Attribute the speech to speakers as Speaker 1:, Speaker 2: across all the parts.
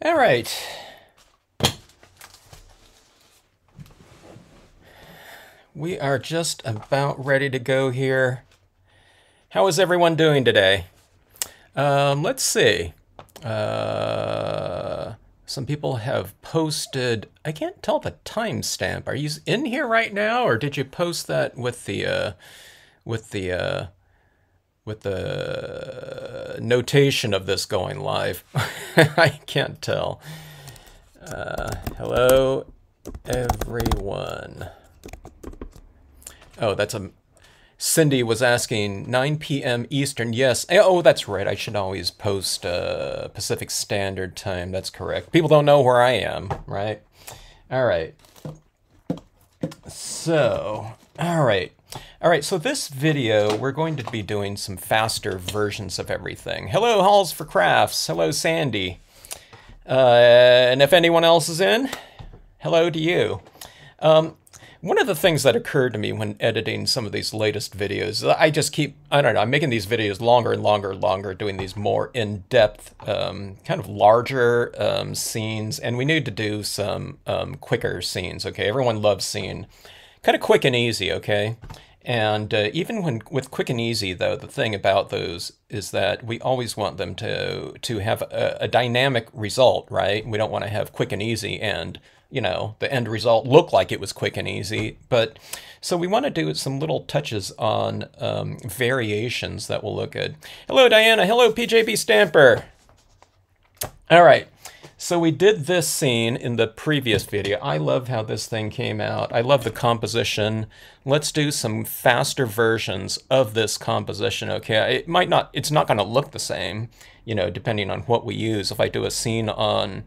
Speaker 1: All right. We are just about ready to go here. How is everyone doing today? Um, let's see. Uh, some people have posted. I can't tell the timestamp. Are you in here right now, or did you post that with the uh, with the uh, with the notation of this going live? I can't tell. Uh, hello, everyone. Oh, that's a Cindy was asking 9 p.m. Eastern. Yes. Eh, oh, that's right. I should always post uh, Pacific Standard Time. That's correct. People don't know where I am, right? All right. So, all right. All right, so this video, we're going to be doing some faster versions of everything. Hello, Halls for Crafts. Hello, Sandy. Uh, and if anyone else is in, hello to you. Um, one of the things that occurred to me when editing some of these latest videos, I just keep, I don't know, I'm making these videos longer and longer and longer, doing these more in-depth, um, kind of larger um, scenes, and we need to do some um, quicker scenes, okay? Everyone loves seeing kind of quick and easy, okay? And uh, even when with quick and easy, though, the thing about those is that we always want them to to have a, a dynamic result, right? We don't want to have quick and easy and you know, the end result look like it was quick and easy. But so we want to do some little touches on um, variations that will look good. Hello, Diana. Hello, PJB Stamper. All right. So we did this scene in the previous video. I love how this thing came out. I love the composition. Let's do some faster versions of this composition, okay? It might not, it's not going to look the same, you know, depending on what we use. If I do a scene on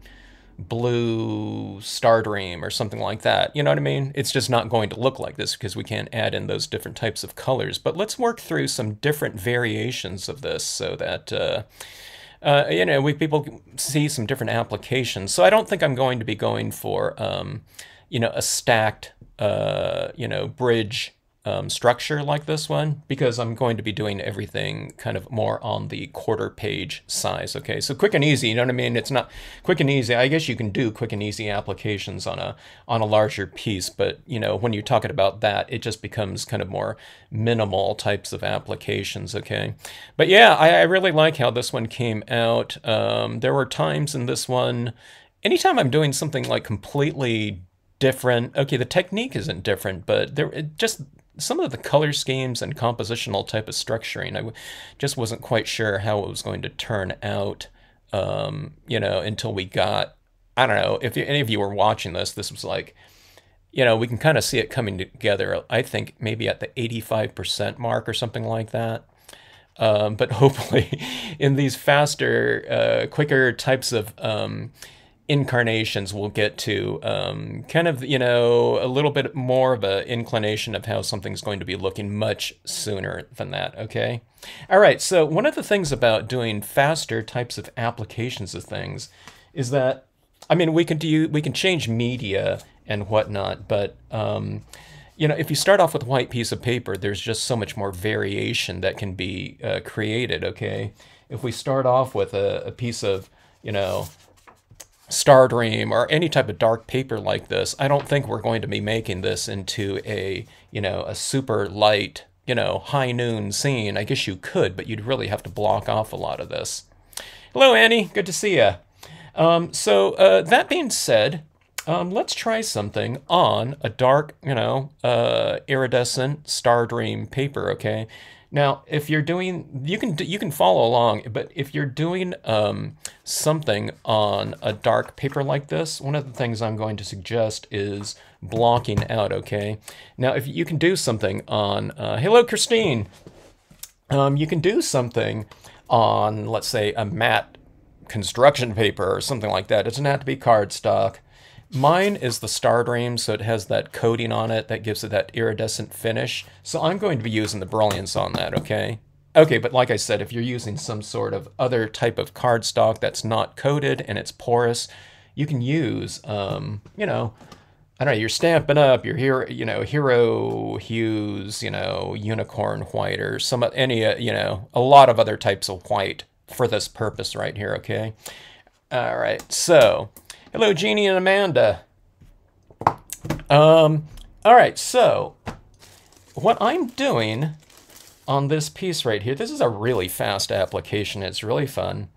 Speaker 1: blue star dream or something like that. You know what I mean? It's just not going to look like this because we can't add in those different types of colors. But let's work through some different variations of this so that, uh, uh, you know, we people see some different applications. So I don't think I'm going to be going for, um, you know, a stacked, uh, you know, bridge um, structure like this one because I'm going to be doing everything kind of more on the quarter page size. Okay, so quick and easy, you know what I mean? It's not quick and easy. I guess you can do quick and easy applications on a on a larger piece, but you know when you're talking about that, it just becomes kind of more minimal types of applications. Okay, but yeah, I, I really like how this one came out. Um, there were times in this one, anytime I'm doing something like completely different. Okay, the technique isn't different, but there it just some of the color schemes and compositional type of structuring, I just wasn't quite sure how it was going to turn out, um, you know, until we got, I don't know, if any of you were watching this, this was like, you know, we can kind of see it coming together, I think maybe at the 85% mark or something like that. Um, but hopefully in these faster, uh, quicker types of um, incarnations we'll get to um, kind of you know a little bit more of an inclination of how something's going to be looking much sooner than that okay? All right so one of the things about doing faster types of applications of things is that i mean we can do we can change media and whatnot but um, you know if you start off with a white piece of paper there's just so much more variation that can be uh, created okay? If we start off with a, a piece of you know Star Dream or any type of dark paper like this, I don't think we're going to be making this into a, you know, a super light, you know, high noon scene. I guess you could, but you'd really have to block off a lot of this. Hello, Annie. Good to see you. Um, so uh, that being said, um, let's try something on a dark, you know, uh, iridescent Star Dream paper, okay? Now, if you're doing, you can you can follow along, but if you're doing um, something on a dark paper like this, one of the things I'm going to suggest is blocking out, okay? Now, if you can do something on, uh, hello, Christine. Um, you can do something on, let's say, a matte construction paper or something like that. It doesn't have to be cardstock. Mine is the Star Dream, so it has that coating on it that gives it that iridescent finish. So I'm going to be using the Brilliance on that, okay? Okay, but like I said, if you're using some sort of other type of cardstock that's not coated and it's porous, you can use, um, you know, I don't know, you're Stampin' Up, your hero, you know, hero hues, you know, unicorn white or some, any, uh, you know, a lot of other types of white for this purpose right here, okay? All right, so hello, Jeannie and Amanda. Um, all right, so what I'm doing on this piece right here, this is a really fast application. It's really fun.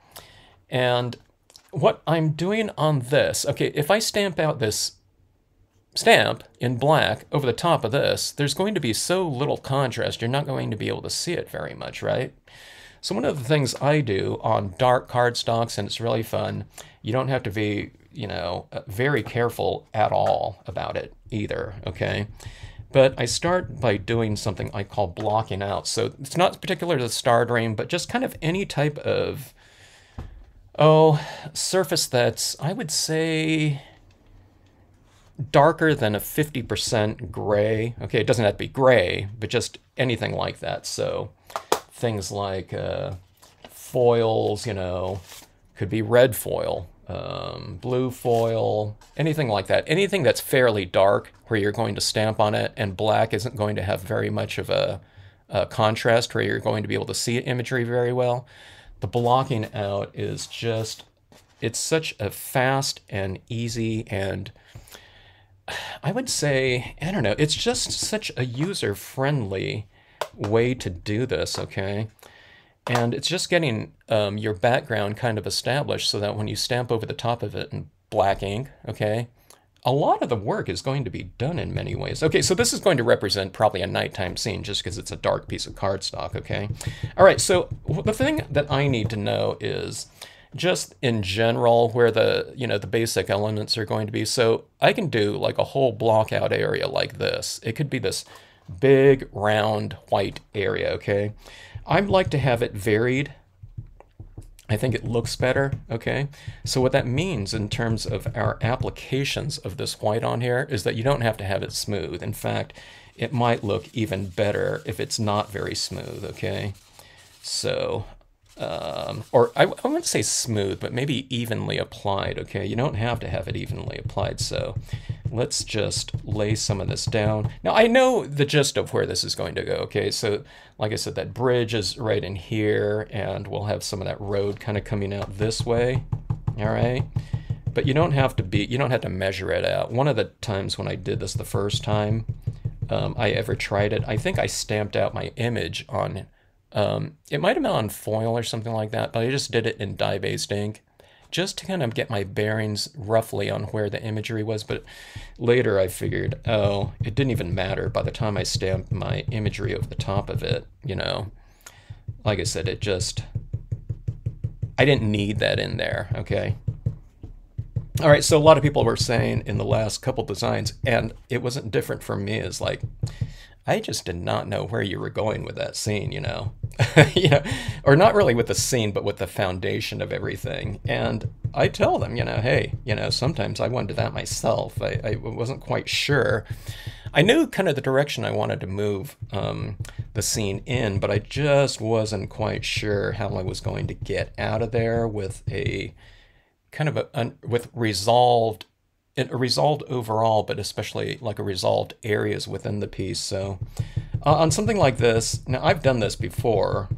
Speaker 1: And what I'm doing on this, okay, if I stamp out this stamp in black over the top of this, there's going to be so little contrast, you're not going to be able to see it very much, right? So one of the things I do on dark cardstocks, and it's really fun, you don't have to be, you know, uh, very careful at all about it either, okay? But I start by doing something I call blocking out. So it's not particular to the star dream, but just kind of any type of, oh, surface that's, I would say, darker than a 50% gray. Okay, it doesn't have to be gray, but just anything like that. So things like uh, foils, you know, could be red foil, um, blue foil, anything like that. Anything that's fairly dark where you're going to stamp on it and black isn't going to have very much of a, a contrast where you're going to be able to see imagery very well. The blocking out is just, it's such a fast and easy and I would say, I don't know, it's just such a user-friendly way to do this, okay? And it's just getting um, your background kind of established so that when you stamp over the top of it in black ink, okay, a lot of the work is going to be done in many ways. Okay, so this is going to represent probably a nighttime scene just because it's a dark piece of cardstock, okay? All right, so the thing that I need to know is just in general where the, you know, the basic elements are going to be. So I can do like a whole block out area like this. It could be this big round white area, okay? I'd like to have it varied. I think it looks better, okay? So what that means in terms of our applications of this white on here is that you don't have to have it smooth. In fact, it might look even better if it's not very smooth, okay? So um, or I, I wouldn't say smooth, but maybe evenly applied, okay? You don't have to have it evenly applied, so let's just lay some of this down. Now, I know the gist of where this is going to go, okay? So, like I said, that bridge is right in here, and we'll have some of that road kind of coming out this way, all right? But you don't have to be, you don't have to measure it out. One of the times when I did this the first time um, I ever tried it, I think I stamped out my image on um, it might have been on foil or something like that, but I just did it in dye-based ink just to kind of get my bearings roughly on where the imagery was. But later I figured, oh, it didn't even matter by the time I stamped my imagery over the top of it, you know. Like I said, it just, I didn't need that in there, okay? All right, so a lot of people were saying in the last couple designs, and it wasn't different for me, is like, I just did not know where you were going with that scene, you know. you know, or not really with the scene, but with the foundation of everything. And I tell them, you know, hey, you know, sometimes I went to that myself. I, I wasn't quite sure. I knew kind of the direction I wanted to move um, the scene in, but I just wasn't quite sure how I was going to get out of there with a kind of a, un, with resolved it resolved overall, but especially like a resolved areas within the piece. So uh, on something like this, now I've done this before.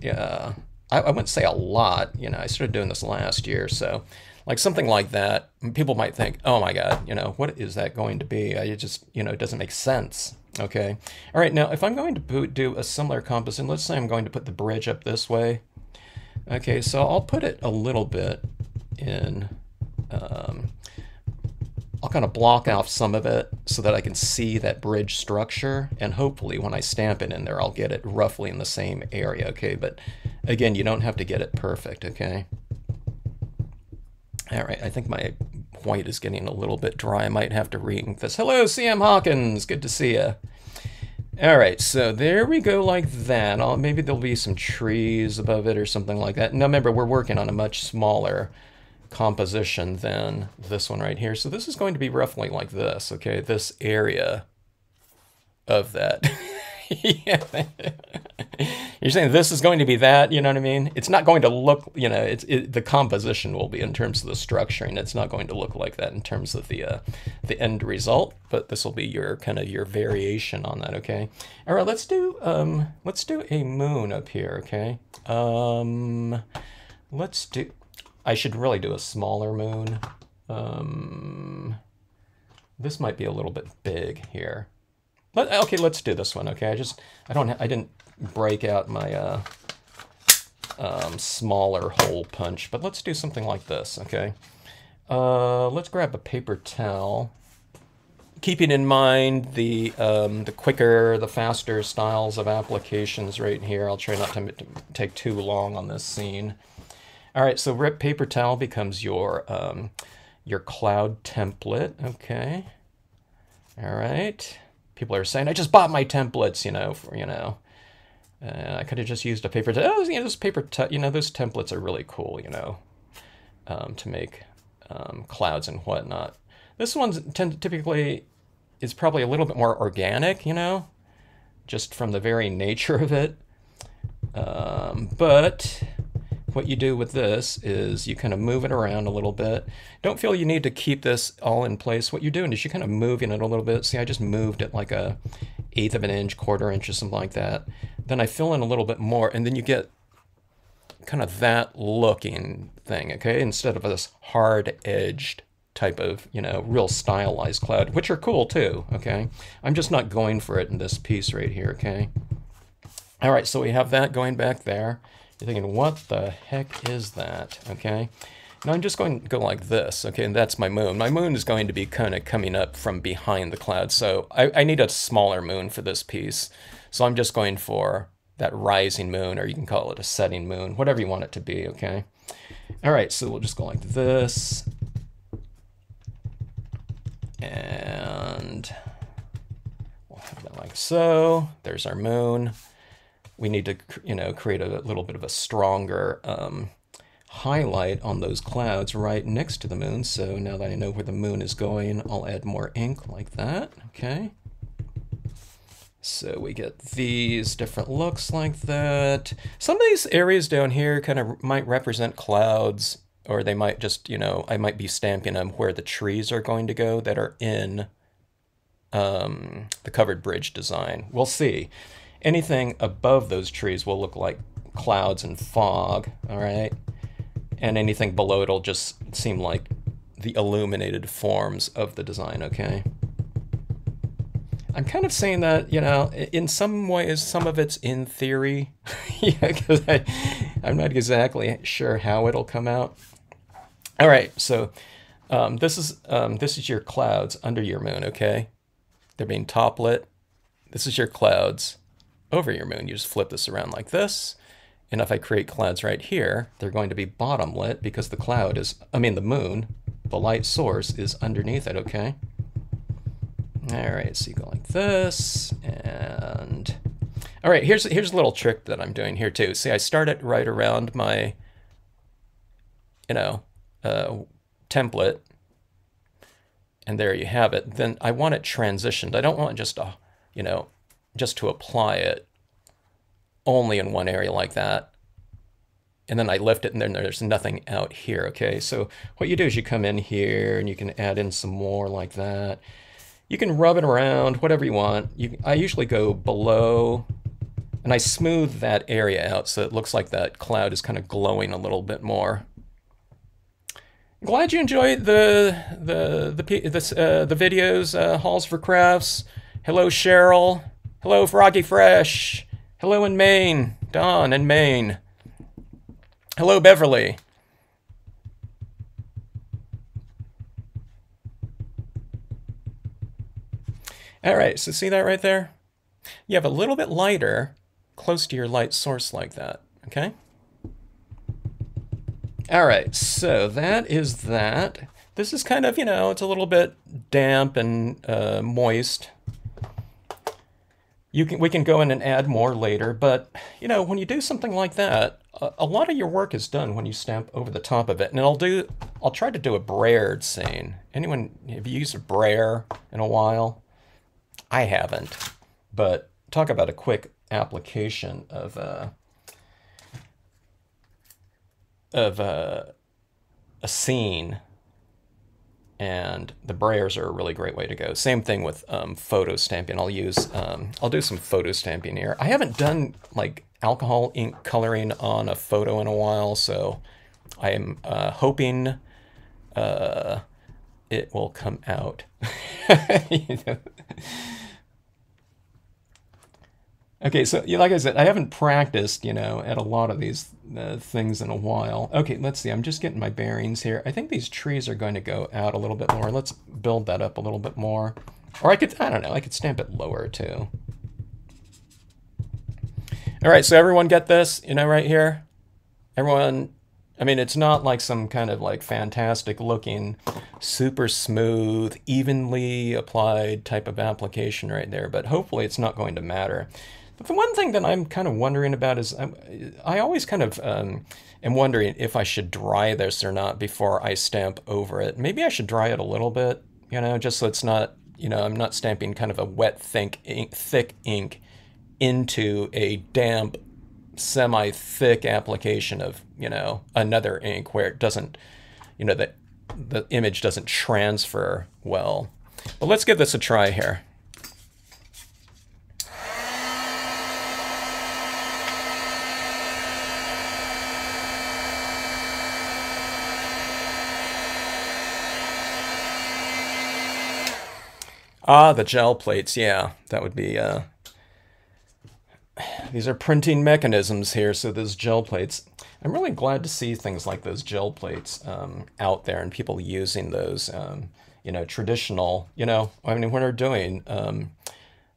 Speaker 1: Yeah, I, I wouldn't say a lot. You know, I started doing this last year, so like something like that, people might think, oh my God, you know, what is that going to be? I just, you know, it doesn't make sense. Okay. All right. Now, if I'm going to do a similar composition, let's say I'm going to put the bridge up this way. Okay. So I'll put it a little bit in, um, I'll kind of block off some of it so that I can see that bridge structure. And hopefully when I stamp it in there, I'll get it roughly in the same area, okay? But again, you don't have to get it perfect, okay? All right, I think my white is getting a little bit dry. I might have to re-ink this. Hello, CM Hawkins. Good to see you. All right, so there we go like that. I'll, maybe there'll be some trees above it or something like that. Now remember, we're working on a much smaller composition than this one right here. So this is going to be roughly like this, okay? This area of that. You're saying this is going to be that, you know what I mean? It's not going to look, you know, it's it, the composition will be in terms of the structuring. It's not going to look like that in terms of the uh, the end result, but this will be your kind of your variation on that, okay? All right, let's do um let's do a moon up here, okay? Um let's do I should really do a smaller moon. Um, this might be a little bit big here. Let, okay, let's do this one. Okay, I just I don't I didn't break out my uh, um, smaller hole punch, but let's do something like this. Okay, uh, let's grab a paper towel. Keeping in mind the um, the quicker, the faster styles of applications right here. I'll try not to take too long on this scene. All right, so rip paper towel becomes your um, your cloud template. Okay. All right. People are saying, I just bought my templates, you know, for, you know. Uh, I could have just used a paper. Towel. Oh, you know, those paper, you know, those templates are really cool, you know, um, to make um, clouds and whatnot. This one's tend typically is probably a little bit more organic, you know, just from the very nature of it. Um, but what you do with this is you kind of move it around a little bit. Don't feel you need to keep this all in place. What you're doing is you're kind of moving it a little bit. See, I just moved it like a eighth of an inch, quarter inch, or something like that. Then I fill in a little bit more, and then you get kind of that looking thing, okay? Instead of this hard-edged type of, you know, real stylized cloud, which are cool too, okay? I'm just not going for it in this piece right here, okay? All right, so we have that going back there. You're thinking, what the heck is that? Okay. Now I'm just going to go like this, okay, and that's my moon. My moon is going to be kind of coming up from behind the cloud, so I, I, need a smaller moon for this piece. So I'm just going for that rising moon, or you can call it a setting moon, whatever you want it to be, okay? All right, so we'll just go like this. And we'll have that like so. There's our moon we need to, you know, create a little bit of a stronger um, highlight on those clouds right next to the moon. So now that I know where the moon is going, I'll add more ink like that, okay? So we get these different looks like that. Some of these areas down here kind of might represent clouds, or they might just, you know, I might be stamping them where the trees are going to go that are in um, the covered bridge design. We'll see anything above those trees will look like clouds and fog, all right? And anything below it'll just seem like the illuminated forms of the design, okay? I'm kind of saying that, you know, in some ways, some of it's in theory. yeah, because I'm not exactly sure how it'll come out. All right, so um, this is um, this is your clouds under your moon, okay? They're being top lit. This is your clouds over your moon. You just flip this around like this. And if I create clouds right here, they're going to be bottom lit because the cloud is, I mean the moon, the light source is underneath it, okay? All right, so you go like this, and... All right, here's, here's a little trick that I'm doing here too. See, I start it right around my, you know, uh, template, and there you have it. Then I want it transitioned. I don't want just a, you know, just to apply it only in one area like that. And then I lift it and then there's nothing out here, okay? So what you do is you come in here and you can add in some more like that. You can rub it around, whatever you want. You, I usually go below and I smooth that area out so it looks like that cloud is kind of glowing a little bit more. Glad you enjoyed the the the uh, the videos, uh, Halls for Crafts. Hello, Cheryl. Hello, Froggy Fresh. Hello in Maine. Don in Maine. Hello, Beverly. All right, so see that right there? You have a little bit lighter close to your light source like that, okay? All right, so that is that. This is kind of, you know, it's a little bit damp and uh, moist you can we can go in and add more later, but you know, when you do something like that, a, lot of your work is done when you stamp over the top of it. And I'll do I'll try to do a brayered scene. Anyone have you used a brayer in a while? I haven't. But talk about a quick application of uh of uh, a scene and the brayers are a really great way to go. Same thing with um, photo stamping. I'll use, um, I'll do some photo stamping here. I haven't done like alcohol ink coloring on a photo in a while, so I am uh, hoping uh, it will come out. you know? Okay, so like I said, I haven't practiced, you know, at a lot of these uh, things in a while. Okay, let's see. I'm just getting my bearings here. I think these trees are going to go out a little bit more. Let's build that up a little bit more. Or I could, I don't know, I could stamp it lower too. All right, so everyone get this, you know, right here? Everyone, I mean, it's not like some kind of like fantastic looking, super smooth, evenly applied type of application right there, but hopefully it's not going to matter. But the one thing that I'm kind of wondering about is um, I always kind of um, am wondering if I should dry this or not before I stamp over it. Maybe I should dry it a little bit, you know, just so it's not, you know, I'm not stamping kind of a wet, thick ink, thick ink into a damp, semi-thick application of, you know, another ink where it doesn't, you know, the, the image doesn't transfer well. But let's give this a try here. Ah, the gel plates. Yeah, that would be. Uh, these are printing mechanisms here, so those gel plates. I'm really glad to see things like those gel plates um, out there and people using those. Um, you know, traditional. You know, I mean, when we're doing um,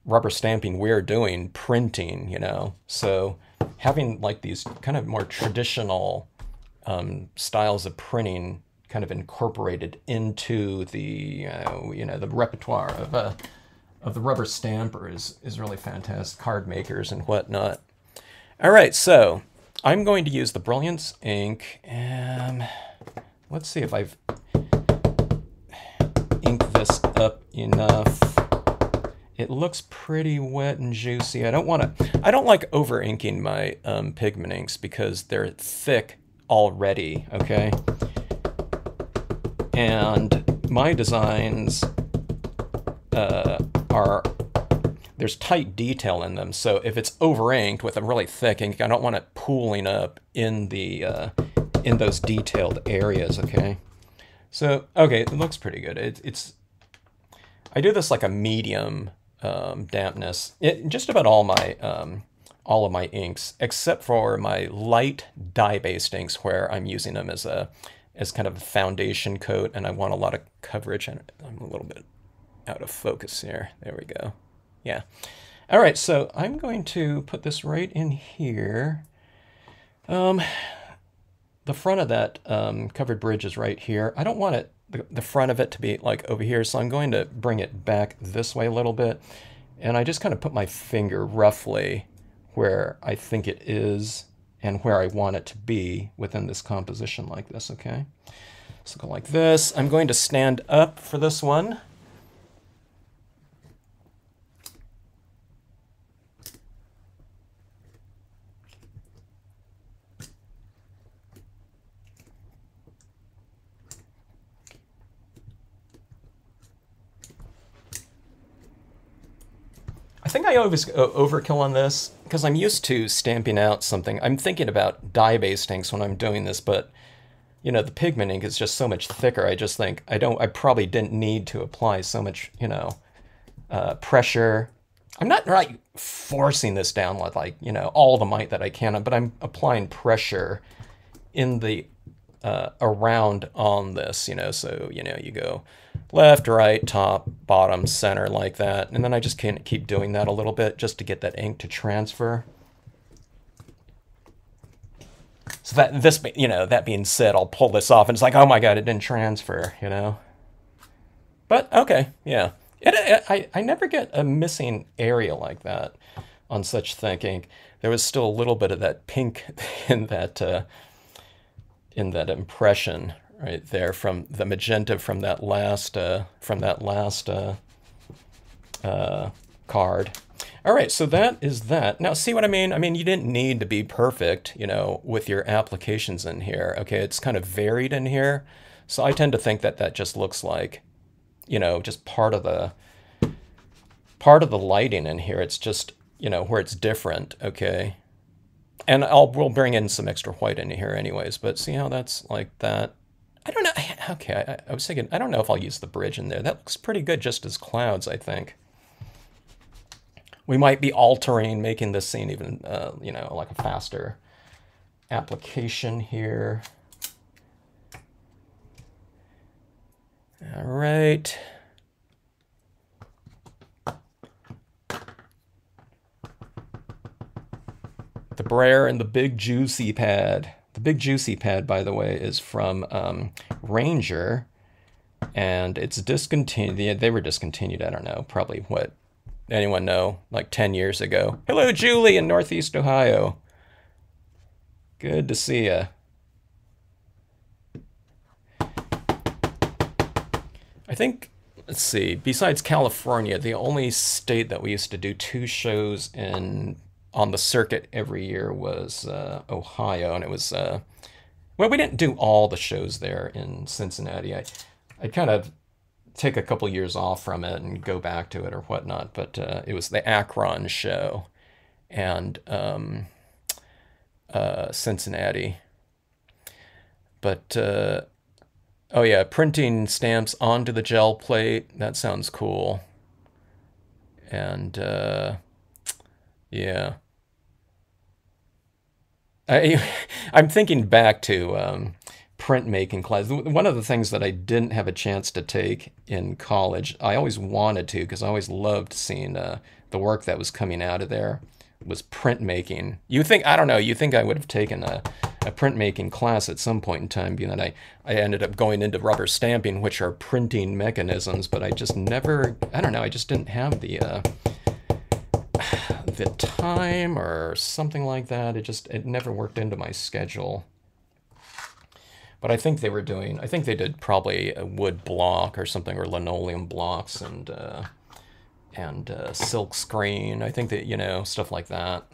Speaker 1: rubber stamping, we're doing printing. You know, so having like these kind of more traditional um, styles of printing kind of incorporated into the uh, you know the repertoire of uh, of the rubber stamper is is really fantastic. Card makers and whatnot. All right, so I'm going to use the Brilliance ink, and let's see if I've inked this up enough. It looks pretty wet and juicy. I don't want to. I don't like over inking my um, pigment inks because they're thick already. Okay. And my designs uh, are, there's tight detail in them. So if it's over inked with a really thick ink, I don't want it pooling up in the, uh, in those detailed areas, okay? So, okay, it looks pretty good. It, it's, I do this like a medium um, dampness. It, just about all my, um, all of my inks, except for my light dye-based inks where I'm using them as a as kind of a foundation coat and I want a lot of coverage and I'm a little bit out of focus here. There we go. Yeah. All right, so I'm going to put this right in here. Um, the front of that um, covered bridge is right here. I don't want it the, the front of it to be like over here, so I'm going to bring it back this way a little bit. And I just kind of put my finger roughly where I think it is and where I want it to be within this composition like this, okay? So go like this. I'm going to stand up for this one. I think I always uh, overkill on this because I'm used to stamping out something. I'm thinking about dye-based inks when I'm doing this, but you know, the pigment ink is just so much thicker. I just think I don't, I probably didn't need to apply so much, you know, uh, pressure. I'm not like forcing this down with like, you know, all the might that I can, but I'm applying pressure in the, uh, around on this, you know, so, you know, you go left, right, top, bottom, center like that. And then I just can't keep doing that a little bit just to get that ink to transfer. So that this, you know, that being said, I'll pull this off and it's like, oh my God, it didn't transfer, you know? But okay, yeah. It, it, I, I never get a missing area like that on such thick ink. There was still a little bit of that pink in that, uh, in that impression right there from the magenta from that last uh, from that last uh, uh, card. All right, so that is that. Now, see what I mean? I mean, you didn't need to be perfect, you know, with your applications in here. Okay, it's kind of varied in here. So I tend to think that that just looks like, you know, just part of the part of the lighting in here. It's just, you know, where it's different, okay? And I'll we'll bring in some extra white into here anyways. But see how that's like that. I don't know. Okay, I, I was thinking. I don't know if I'll use the bridge in there. That looks pretty good just as clouds. I think we might be altering, making this scene even, uh, you know, like a faster application here. All right. The Brayer and the Big Juicy Pad. The Big Juicy Pad, by the way, is from um, Ranger, and it's discontinued. They were discontinued, I don't know, probably what, anyone know, like 10 years ago. Hello, Julie in Northeast Ohio. Good to see you. I think, let's see, besides California, the only state that we used to do two shows in on the circuit every year was uh, Ohio, and it was, uh, well, we didn't do all the shows there in Cincinnati. I, I kind of take a couple years off from it and go back to it or whatnot, but uh, it was the Akron show, and um, uh, Cincinnati. But uh, Oh yeah, printing stamps onto the gel plate. That sounds cool. And uh, yeah. I, I'm thinking back to um, printmaking class. One of the things that I didn't have a chance to take in college, I always wanted to because I always loved seeing uh, the work that was coming out of there was printmaking. You think, I don't know, you think I would have taken a a printmaking class at some point in time, being that I, I ended up going into rubber stamping, which are printing mechanisms, but I just never, I don't know, I just didn't have the, uh, the time or something like that. It just, it never worked into my schedule. But I think they were doing, I think they did probably a wood block or something, or linoleum blocks and, uh, and uh, silk screen. I think that, you know, stuff like that.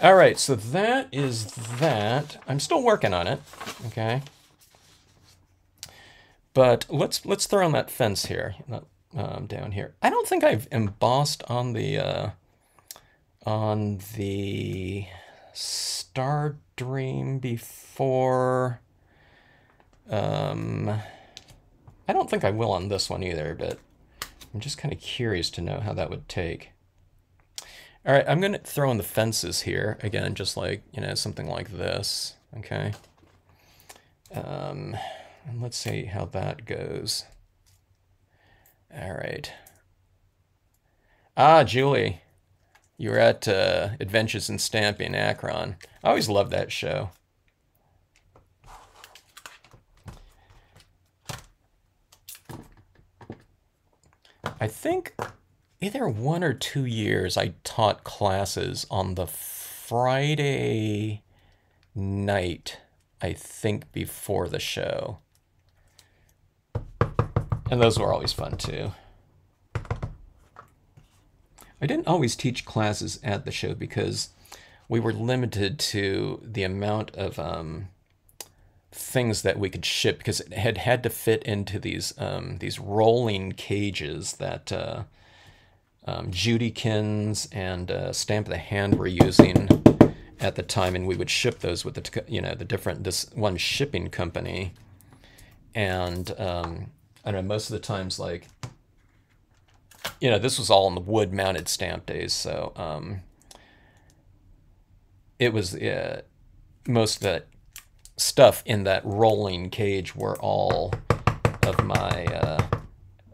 Speaker 1: All right, so that is that. I'm still working on it, okay? But let's let's throw on that fence here, um, down here. I don't think I've embossed on the uh, on the Star Dream before. Um, I don't think I will on this one either, but I'm just kind of curious to know how that would take. All right, I'm going to throw in the fences here. Again, just like, you know, something like this. Okay. Um, and let's see how that goes. All right. Ah, Julie. You were at uh, Adventures in Stamping Akron. I always loved that show. I think either one or two years I taught classes on the Friday night, I think before the show. And those were always fun too. I didn't always teach classes at the show because we were limited to the amount of um, things that we could ship because it had had to fit into these um, these rolling cages that uh, um, Judikins and uh, Stamp the Hand were using at the time, and we would ship those with the you know the different this one shipping company, and um, I don't know most of the times like you know this was all in the wood mounted stamp days, so um, it was uh, most of that stuff in that rolling cage were all of my. Uh,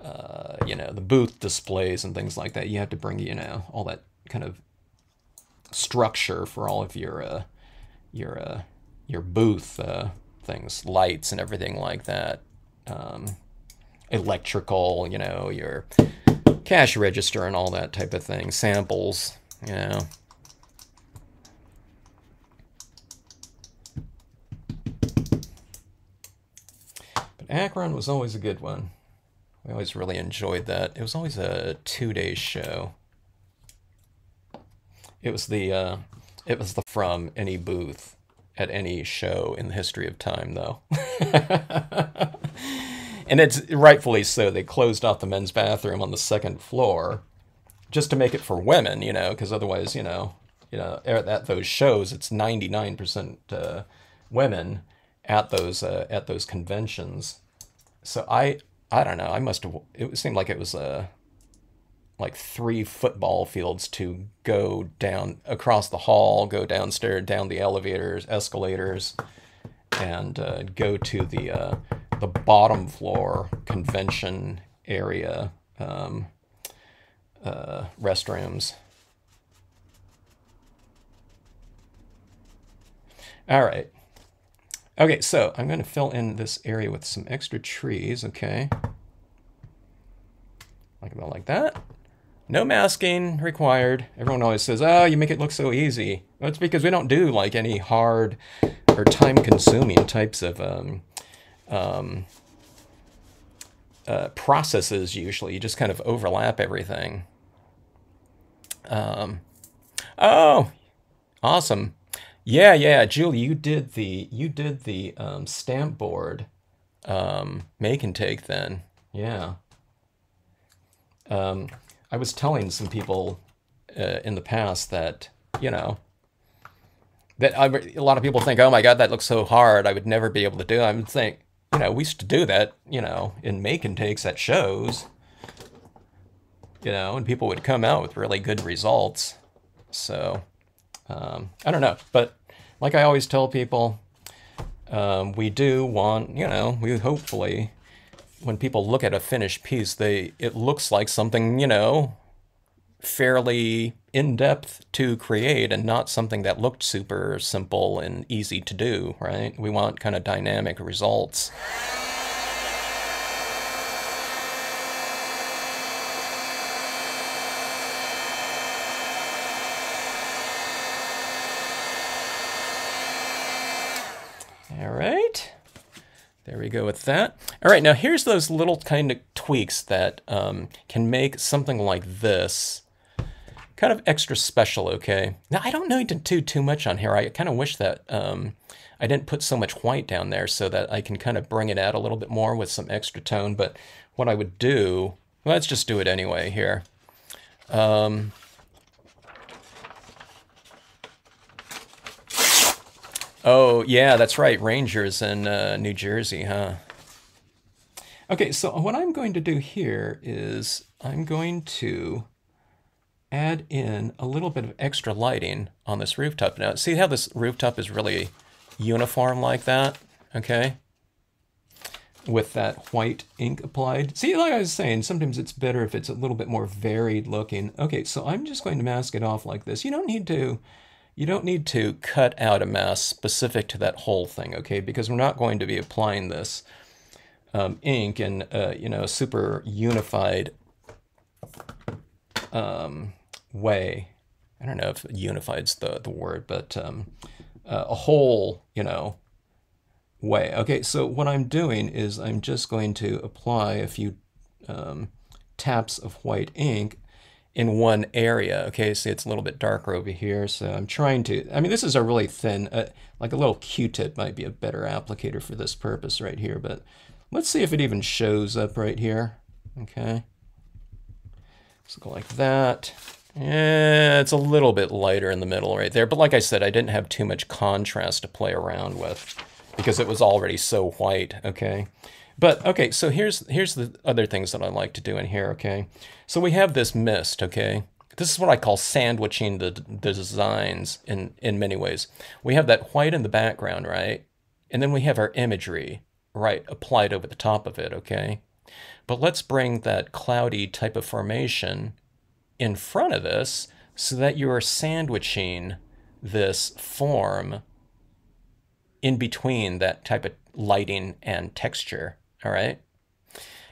Speaker 1: uh, you know, the booth displays and things like that. You have to bring, you know, all that kind of structure for all of your uh, your uh, your booth uh, things, lights and everything like that. Um, electrical, you know, your cash register and all that type of thing. Samples, you know. But Akron was always a good one. We always really enjoyed that. It was always a two-day show. It was the uh, it was the from any booth at any show in the history of time, though. and it's rightfully so. They closed off the men's bathroom on the second floor just to make it for women, you know, because otherwise, you know, you know, at, those shows, it's 99% uh, women at those uh, at those conventions. So I I don't know. I must have. It seemed like it was uh, like three football fields to go down across the hall, go downstairs, down the elevators, escalators, and uh, go to the uh, the bottom floor convention area um, uh, restrooms. All right. Okay, so I'm going to fill in this area with some extra trees, okay? Like about like that. No masking required. Everyone always says, oh, you make it look so easy. It's because we don't do like any hard or time-consuming types of um, um, uh, processes usually. You just kind of overlap everything. Um, oh, awesome. Yeah, yeah, Julie, you did the you did the um, stamp board um, make and take then. Yeah. Um, I was telling some people uh, in the past that you know that I, a lot of people think, oh my god, that looks so hard. I would never be able to do. It. I'm think, you know, we used to do that, you know, in make and takes at shows. You know, and people would come out with really good results. So um, I don't know, but like I always tell people, um, we do want, you know, we hopefully, when people look at a finished piece, they it looks like something, you know, fairly in-depth to create and not something that looked super simple and easy to do, right? We want kind of dynamic results. All right. There we go with that. All right, now here's those little kind of tweaks that um, can make something like this kind of extra special, okay? Now, I don't need to do too much on here. I kind of wish that um, I didn't put so much white down there so that I can kind of bring it out a little bit more with some extra tone. But what I would do, let's just do it anyway here. Um, Oh, yeah, that's right. Rangers in uh, New Jersey, huh? Okay, so what I'm going to do here is I'm going to add in a little bit of extra lighting on this rooftop. Now, see how this rooftop is really uniform like that? Okay. With that white ink applied. See, like I was saying, sometimes it's better if it's a little bit more varied looking. Okay, so I'm just going to mask it off like this. You don't need to you don't need to cut out a mask specific to that whole thing, okay? Because we're not going to be applying this um, ink in, uh, you know, super unified um, way. I don't know if unified's the, the word, but um, uh, a whole, you know, way. Okay, so what I'm doing is I'm just going to apply a few um, taps of white ink in one area. Okay, see it's a little bit darker over here, so I'm trying to, I mean, this is a really thin, uh, like a little Q-tip might be a better applicator for this purpose right here, but let's see if it even shows up right here. Okay, let's go like that. Yeah, it's a little bit lighter in the middle right there, but like I said, I didn't have too much contrast to play around with because it was already so white, okay? But okay, so here's here's the other things that I like to do in here, okay? So we have this mist, okay? This is what I call sandwiching the, the designs in, in many ways. We have that white in the background, right? And then we have our imagery, right, applied over the top of it, okay? But let's bring that cloudy type of formation in front of this so that you are sandwiching this form in between that type of lighting and texture. All right.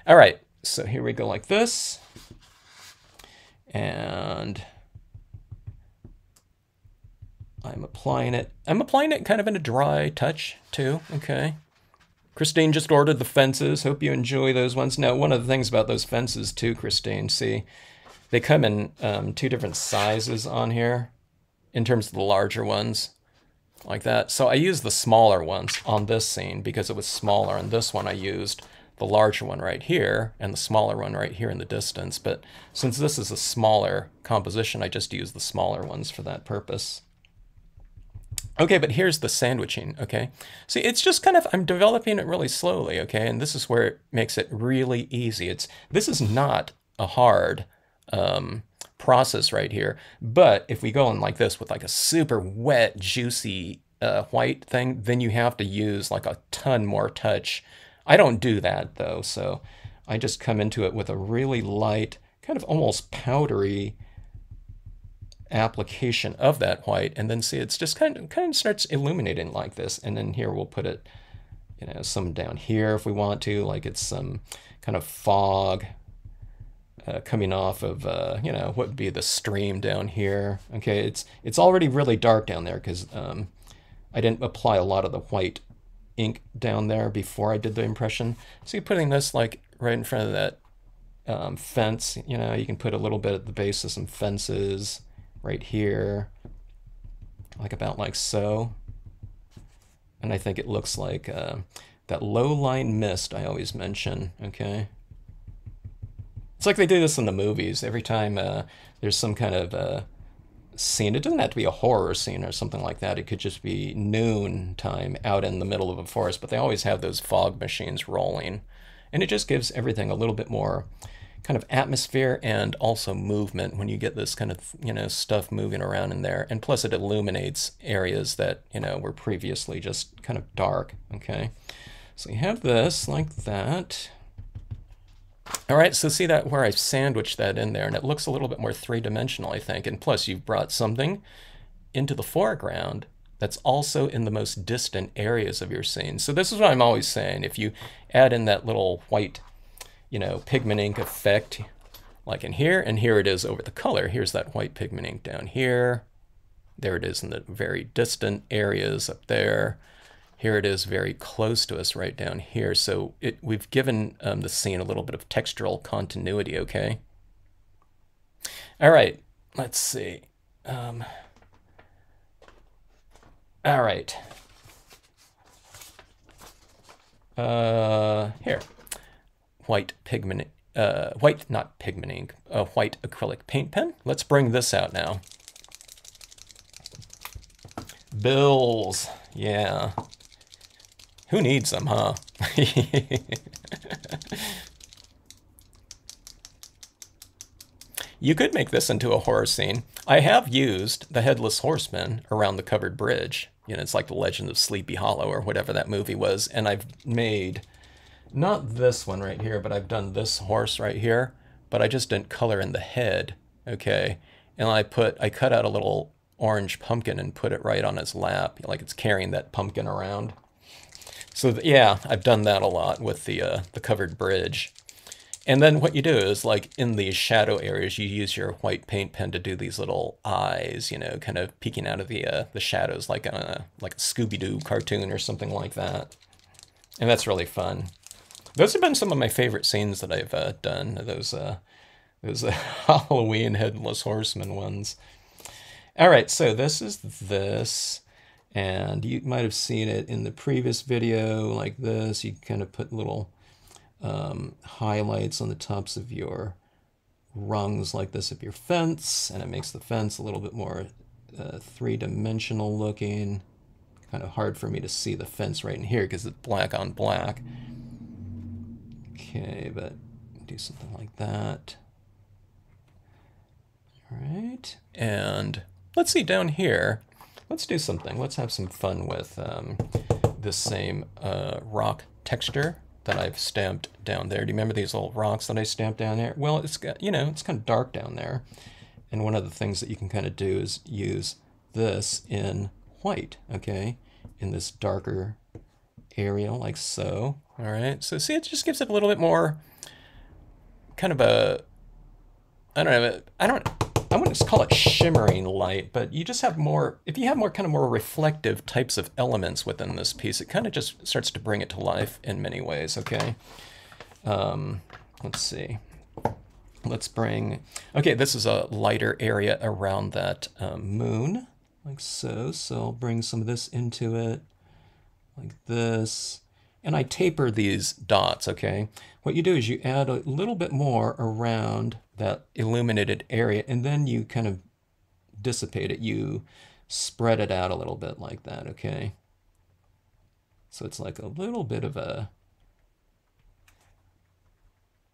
Speaker 1: All right. So here we go like this. And I'm applying it. I'm applying it kind of in a dry touch too. Okay. Christine just ordered the fences. Hope you enjoy those ones. Now, one of the things about those fences too, Christine, see, they come in um, two different sizes on here in terms of the larger ones like that. So I used the smaller ones on this scene because it was smaller. And this one I used the larger one right here and the smaller one right here in the distance. But since this is a smaller composition, I just use the smaller ones for that purpose. Okay, but here's the sandwiching, okay? See, it's just kind of, I'm developing it really slowly, okay? And this is where it makes it really easy. It's This is not a hard um, process right here. But if we go in like this with like a super wet, juicy uh, white thing, then you have to use like a ton more touch. I don't do that though, so I just come into it with a really light, kind of almost powdery application of that white and then see it's just kind of kind of starts illuminating like this and then here we'll put it you know some down here if we want to like it's some kind of fog uh, coming off of uh, you know what would be the stream down here okay it's it's already really dark down there because um, I didn't apply a lot of the white ink down there before I did the impression so you're putting this like right in front of that um, fence you know you can put a little bit at the base of some fences right here, like about like so. And I think it looks like uh, that low line mist I always mention, okay? It's like they do this in the movies. Every time uh, there's some kind of uh, scene, it doesn't have to be a horror scene or something like that. It could just be noon time out in the middle of a forest, but they always have those fog machines rolling. And it just gives everything a little bit more kind of atmosphere and also movement when you get this kind of you know stuff moving around in there and plus it illuminates areas that you know were previously just kind of dark okay so you have this like that all right so see that where I sandwiched that in there and it looks a little bit more three-dimensional I think and plus you've brought something into the foreground that's also in the most distant areas of your scene so this is what I'm always saying if you add in that little white you know, pigment ink effect like in here, and here it is over the color. Here's that white pigment ink down here. There it is in the very distant areas up there. Here it is very close to us right down here. So it, we've given um, the scene a little bit of textural continuity, okay? All right, let's see. Um, all right. Uh, here white pigment, uh, white, not pigment ink, a white acrylic paint pen. Let's bring this out now. Bills, yeah. Who needs them, huh? you could make this into a horror scene. I have used the Headless Horseman around the covered bridge. You know, it's like the Legend of Sleepy Hollow or whatever that movie was. And I've made not this one right here, but I've done this horse right here, but I just didn't color in the head, okay? And I put, I cut out a little orange pumpkin and put it right on his lap, like it's carrying that pumpkin around. So yeah, I've done that a lot with the, uh, the covered bridge. And then what you do is like in these shadow areas, you use your white paint pen to do these little eyes, you know, kind of peeking out of the uh, the shadows like a like a Scooby-Doo cartoon or something like that. And that's really fun. Those have been some of my favorite scenes that I've uh, done. Those uh, those uh, Halloween headless horseman ones. All right, so this is this, and you might have seen it in the previous video like this. You kind of put little um, highlights on the tops of your rungs like this of your fence, and it makes the fence a little bit more uh, three-dimensional looking. Kind of hard for me to see the fence right in here because it's black on black. Okay, but do something like that. All right, and let's see down here. Let's do something. Let's have some fun with um, this same uh, rock texture that I've stamped down there. Do you remember these little rocks that I stamped down there? Well, it's got, you know, it's kind of dark down there. And one of the things that you can kind of do is use this in white, okay, in this darker area like so. All right, so see, it just gives it a little bit more kind of a, I don't know, I don't, I wouldn't call it shimmering light, but you just have more, if you have more kind of more reflective types of elements within this piece, it kind of just starts to bring it to life in many ways, okay? Um, let's see. Let's bring, okay, this is a lighter area around that um, moon, like so. So I'll bring some of this into it, like this. and I taper these dots, okay? What you do is you add a little bit more around that illuminated area, and then you kind of dissipate it. You spread it out a little bit like that, okay? So it's like a little bit of a,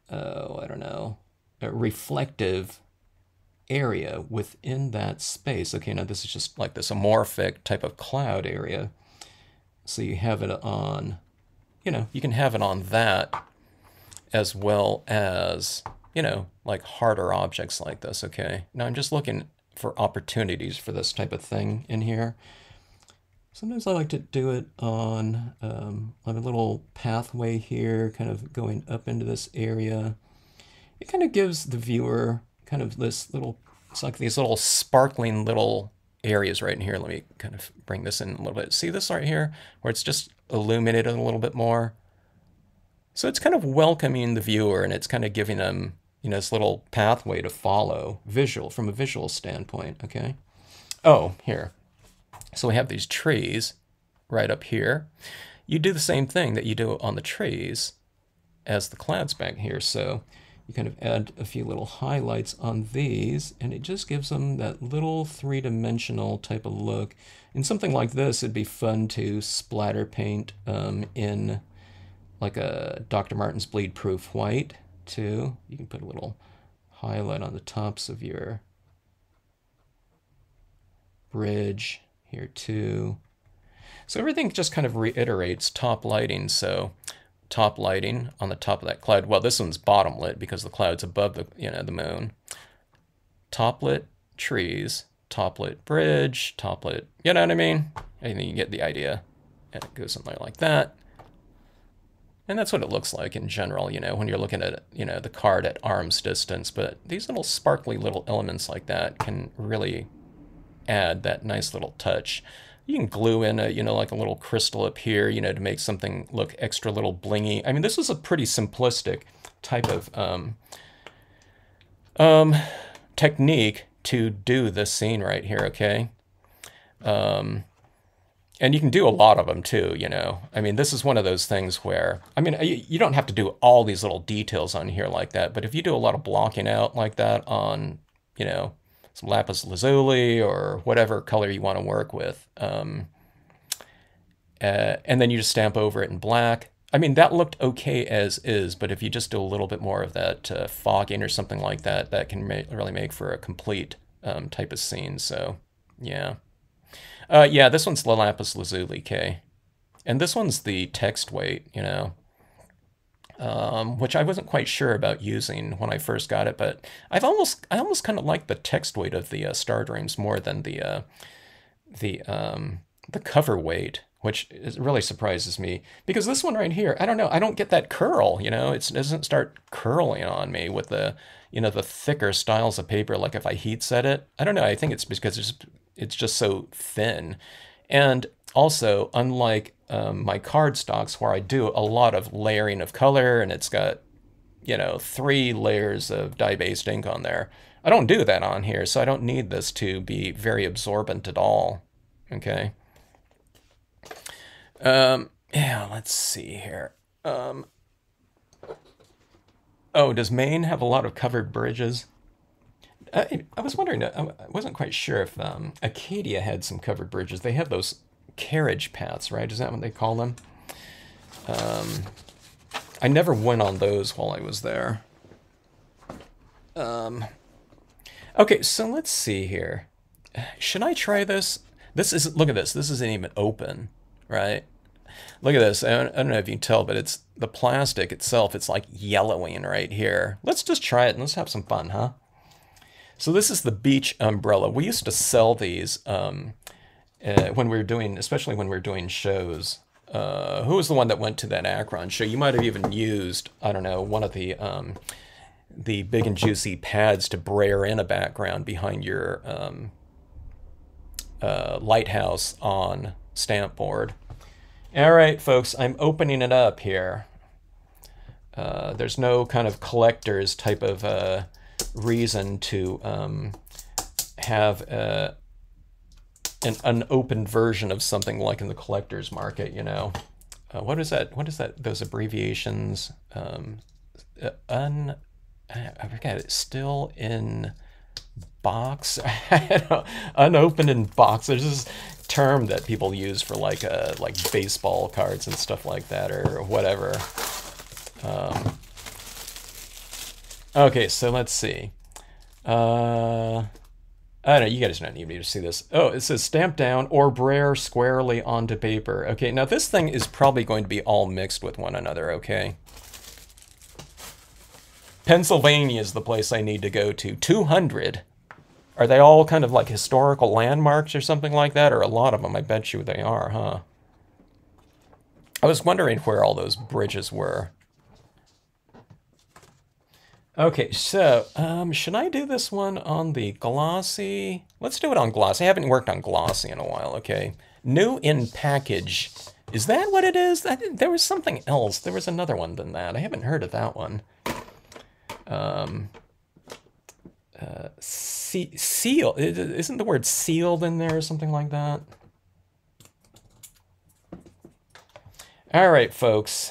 Speaker 1: oh, I don't know, a reflective area within that space. Okay, now this is just like this amorphic type of cloud area. So you have it on, you know, you can have it on that as well as, you know, like harder objects like this, okay? Now I'm just looking for opportunities for this type of thing in here. Sometimes I like to do it on um, a little pathway here, kind of going up into this area. It kind of gives the viewer kind of this little, it's like these little sparkling little areas right in here. Let me kind of bring this in a little bit. See this right here where it's just illuminated a little bit more? So it's kind of welcoming the viewer and it's kind of giving them, you know, this little pathway to follow visual from a visual standpoint, okay? Oh, here. So we have these trees right up here. You do the same thing that you do on the trees as the clouds back here. So you kind of add a few little highlights on these and it just gives them that little three-dimensional type of look. In something like this, it'd be fun to splatter paint um, in like a Dr. Martin's Bleed Proof White too. You can put a little highlight on the tops of your bridge here too. So everything just kind of reiterates top lighting. So top lighting on the top of that cloud. Well, this one's bottom lit because the cloud's above the, you know, the moon. Top lit trees, top lit bridge, top lit, you know what I mean? I think you get the idea. And it goes something like that. And that's what it looks like in general, you know, when you're looking at, you know, the card at arm's distance. But these little sparkly little elements like that can really add that nice little touch. You can glue in a, you know, like a little crystal up here, you know, to make something look extra little blingy. I mean, this is a pretty simplistic type of um, um, technique to do this scene right here, okay? Um, and you can do a lot of them too, you know. I mean, this is one of those things where, I mean, you don't have to do all these little details on here like that, but if you do a lot of blocking out like that on, you know, some lapis lazuli or whatever color you want to work with. Um, uh, and then you just stamp over it in black. I mean, that looked okay as is, but if you just do a little bit more of that uh, fogging or something like that, that can ma really make for a complete um, type of scene. So, yeah. Uh, yeah, this one's the lapis lazuli K. And this one's the text weight, you know um, which I wasn't quite sure about using when I first got it, but I've almost I almost kind of like the text weight of the uh, Stardreams more than the uh, the um, the cover weight, which is really surprises me because this one right here, I don't know, I don't get that curl, you know, it doesn't start curling on me with the you know the thicker styles of paper. Like if I heat set it, I don't know, I think it's because it's it's just so thin, and also unlike um, my card stocks where I do a lot of layering of color and it's got, you know, three layers of dye-based ink on there. I don't do that on here, so I don't need this to be very absorbent at all, okay? Um, yeah, let's see here. Um, oh, does Maine have a lot of covered bridges? I, I was wondering, I wasn't quite sure if um, Acadia had some covered bridges. They have those carriage paths, right? Is that what they call them? Um, I never went on those while I was there. Um, okay, so let's see here. Should I try this? This is look at this. This isn't even open, right? Look at this. I don't, I don't know if you can tell, but it's the plastic itself. It's like yellowing right here. Let's just try it and let's have some fun, huh? So this is the beach umbrella. We used to sell these um, uh, when we were doing, especially when we were doing shows. Uh, who was the one that went to that Akron show? You might have even used, I don't know, one of the um, the big and juicy pads to brayer in a background behind your um, uh, lighthouse on stamp board. All right, folks, I'm opening it up here. Uh, there's no kind of collector's type of uh, reason to um, have a, an unopened version of something like in the collector's market, you know. uh, what is that? What is that? Those abbreviations? Um, uh, un, I forget it. Still in box, unopened in box. There's this term that people use for like uh, like baseball cards and stuff like that, or whatever. Um, okay, so let's see. Uh, I don't know, you guys don't need me to see this. Oh, it says stamp down or brayer squarely onto paper. Okay, now this thing is probably going to be all mixed with one another, okay? Pennsylvania is the place I need to go to. 200. Are they all kind of like historical landmarks or something like that? Or a lot of them, I bet you they are, huh? I was wondering where all those bridges were. Okay, so um, should I do this one on the glossy? Let's do it on glossy. I haven't worked on glossy in a while, okay? New in package. Is that what it is? I, there was something else. There was another one than that. I haven't heard of that one. Um, uh, seal. Isn't the word sealed in there or something like that? All right, folks.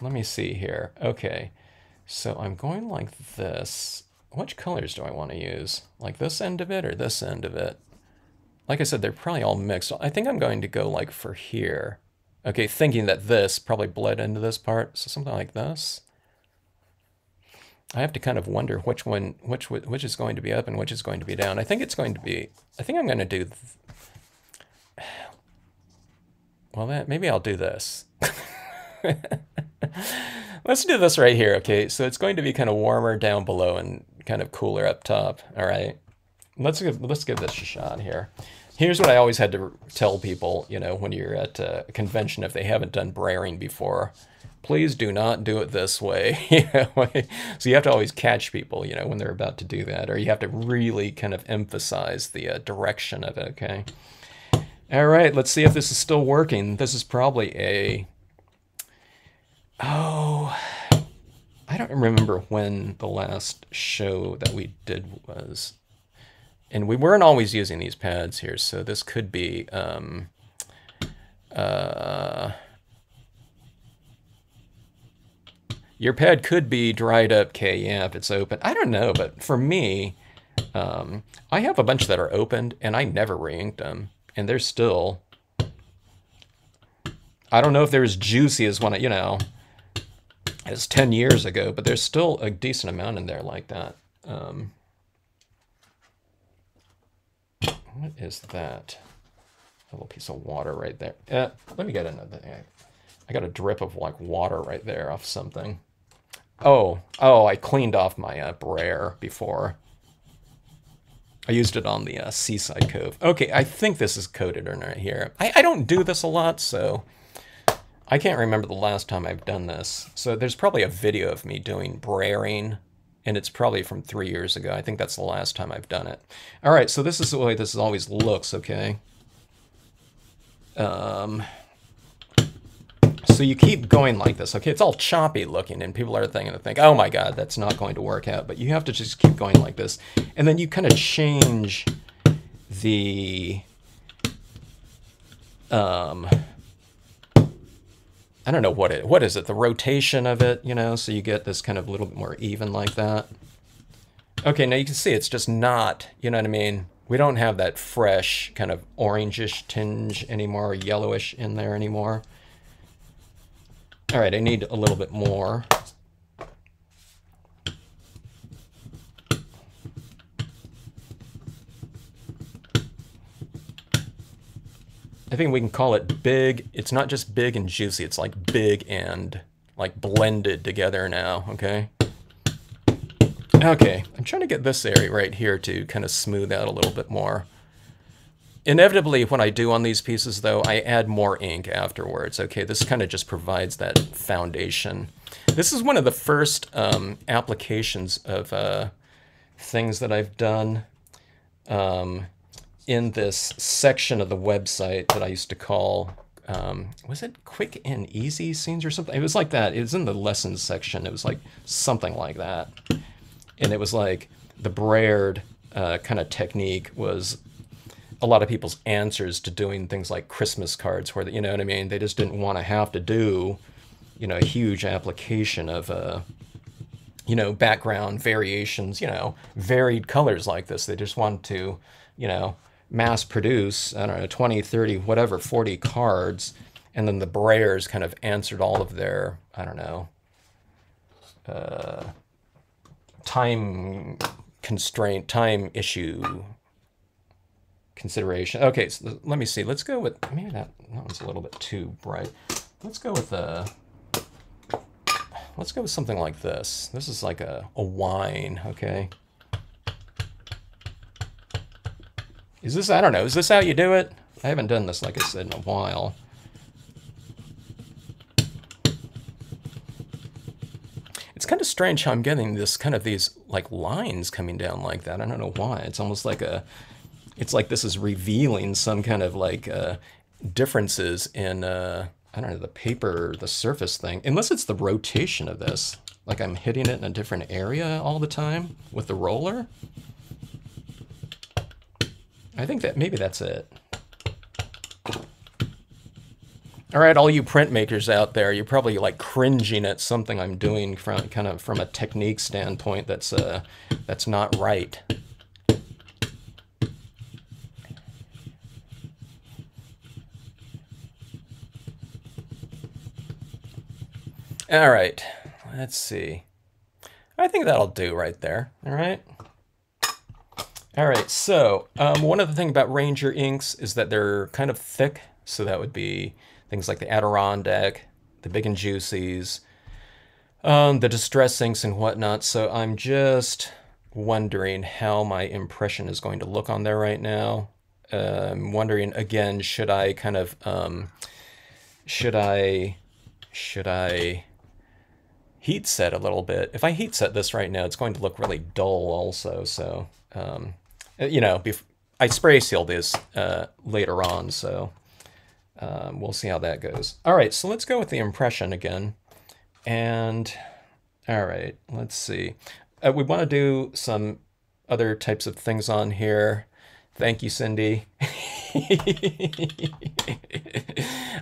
Speaker 1: Let me see here. Okay, so I'm going like this. Which colors do I want to use? Like this end of it or this end of it? Like I said, they're probably all mixed. I think I'm going to go like for here. Okay, thinking that this probably bled into this part. So something like this. I have to kind of wonder which one, which which is going to be up and which is going to be down. I think it's going to be, I think I'm going to do, well, that, maybe I'll do this. Let's do this right here, okay? So it's going to be kind of warmer down below and kind of cooler up top, all right? Let's give, let's give this a shot here. Here's what I always had to tell people, you know, when you're at a convention if they haven't done brayering before. Please do not do it this way. so you have to always catch people, you know, when they're about to do that, or you have to really kind of emphasize the uh, direction of it, okay? All right, let's see if this is still working. This is probably a Oh, I don't remember when the last show that we did was. And we weren't always using these pads here, so this could be. Um, uh, your pad could be dried up K, yeah, if it's open. I don't know, but for me, um, I have a bunch that are opened, and I never re-inked them, and they're still. I don't know if they're as juicy as one, you know, it's 10 years ago, but there's still a decent amount in there like that. Um, what is that? A little piece of water right there. Uh, let me get another. I got a drip of like water right there off something. Oh, oh, I cleaned off my uh, brayer before. I used it on the uh, Seaside Cove. Okay, I think this is coated in right here. I, I don't do this a lot, so I can't remember the last time I've done this. So there's probably a video of me doing brayering, and it's probably from three years ago. I think that's the last time I've done it. All right, so this is the way this always looks, okay? Um, so you keep going like this, okay? It's all choppy looking, and people are thinking to think, oh my god, that's not going to work out. But you have to just keep going like this. And then you kind of change the... Um, I don't know what it, what is it, the rotation of it, you know, so you get this kind of a little bit more even like that. Okay, now you can see it's just not, you know what I mean? We don't have that fresh kind of orangish tinge anymore, yellowish in there anymore. All right, I need a little bit more. I think we can call it big. It's not just big and juicy. It's like big and like blended together now, okay? Okay, I'm trying to get this area right here to kind of smooth out a little bit more. Inevitably, when I do on these pieces, though, I add more ink afterwards. Okay, this kind of just provides that foundation. This is one of the first um, applications of uh, things that I've done. Um, in this section of the website that I used to call, um, was it quick and easy scenes or something? It was like that. It was in the lessons section. It was like something like that. And it was like the brayered uh, kind of technique was a lot of people's answers to doing things like Christmas cards, where you know what I mean. They just didn't want to have to do, you know, a huge application of, uh, you know, background variations, you know, varied colors like this. They just wanted to, you know, mass produce, I don't know, 20, 30, whatever, 40 cards. And then the brayers kind of answered all of their, I don't know, uh, time constraint, time issue consideration. Okay, so let me see. Let's go with, maybe that, that one's a little bit too bright. Let's go with a, let's go with something like this. This is like a, a wine, okay? Is this, I don't know, is this how you do it? I haven't done this, like I said, in a while. It's kind of strange how I'm getting this kind of these like lines coming down like that. I don't know why. It's almost like a, it's like this is revealing some kind of like uh, differences in, uh, I don't know, the paper, the surface thing. Unless it's the rotation of this. Like I'm hitting it in a different area all the time with the roller. I think that maybe that's it. All right, all you printmakers out there, you're probably like cringing at something I'm doing from kind of from a technique standpoint that's uh that's not right. All right, let's see. I think that'll do right there. All right. All right, so um, one of the things about Ranger inks is that they're kind of thick. So that would be things like the Adirondack, the Big and Juicies, um, the Distress inks and whatnot. So I'm just wondering how my impression is going to look on there right now. Uh, I'm wondering again, should I kind of, um, should I, should I heat set a little bit? If I heat set this right now, it's going to look really dull also. So um, you know, I spray seal this uh, later on, so um, we'll see how that goes. All right, so let's go with the impression again. And all right, let's see. Uh, we want to do some other types of things on here. Thank you, Cindy.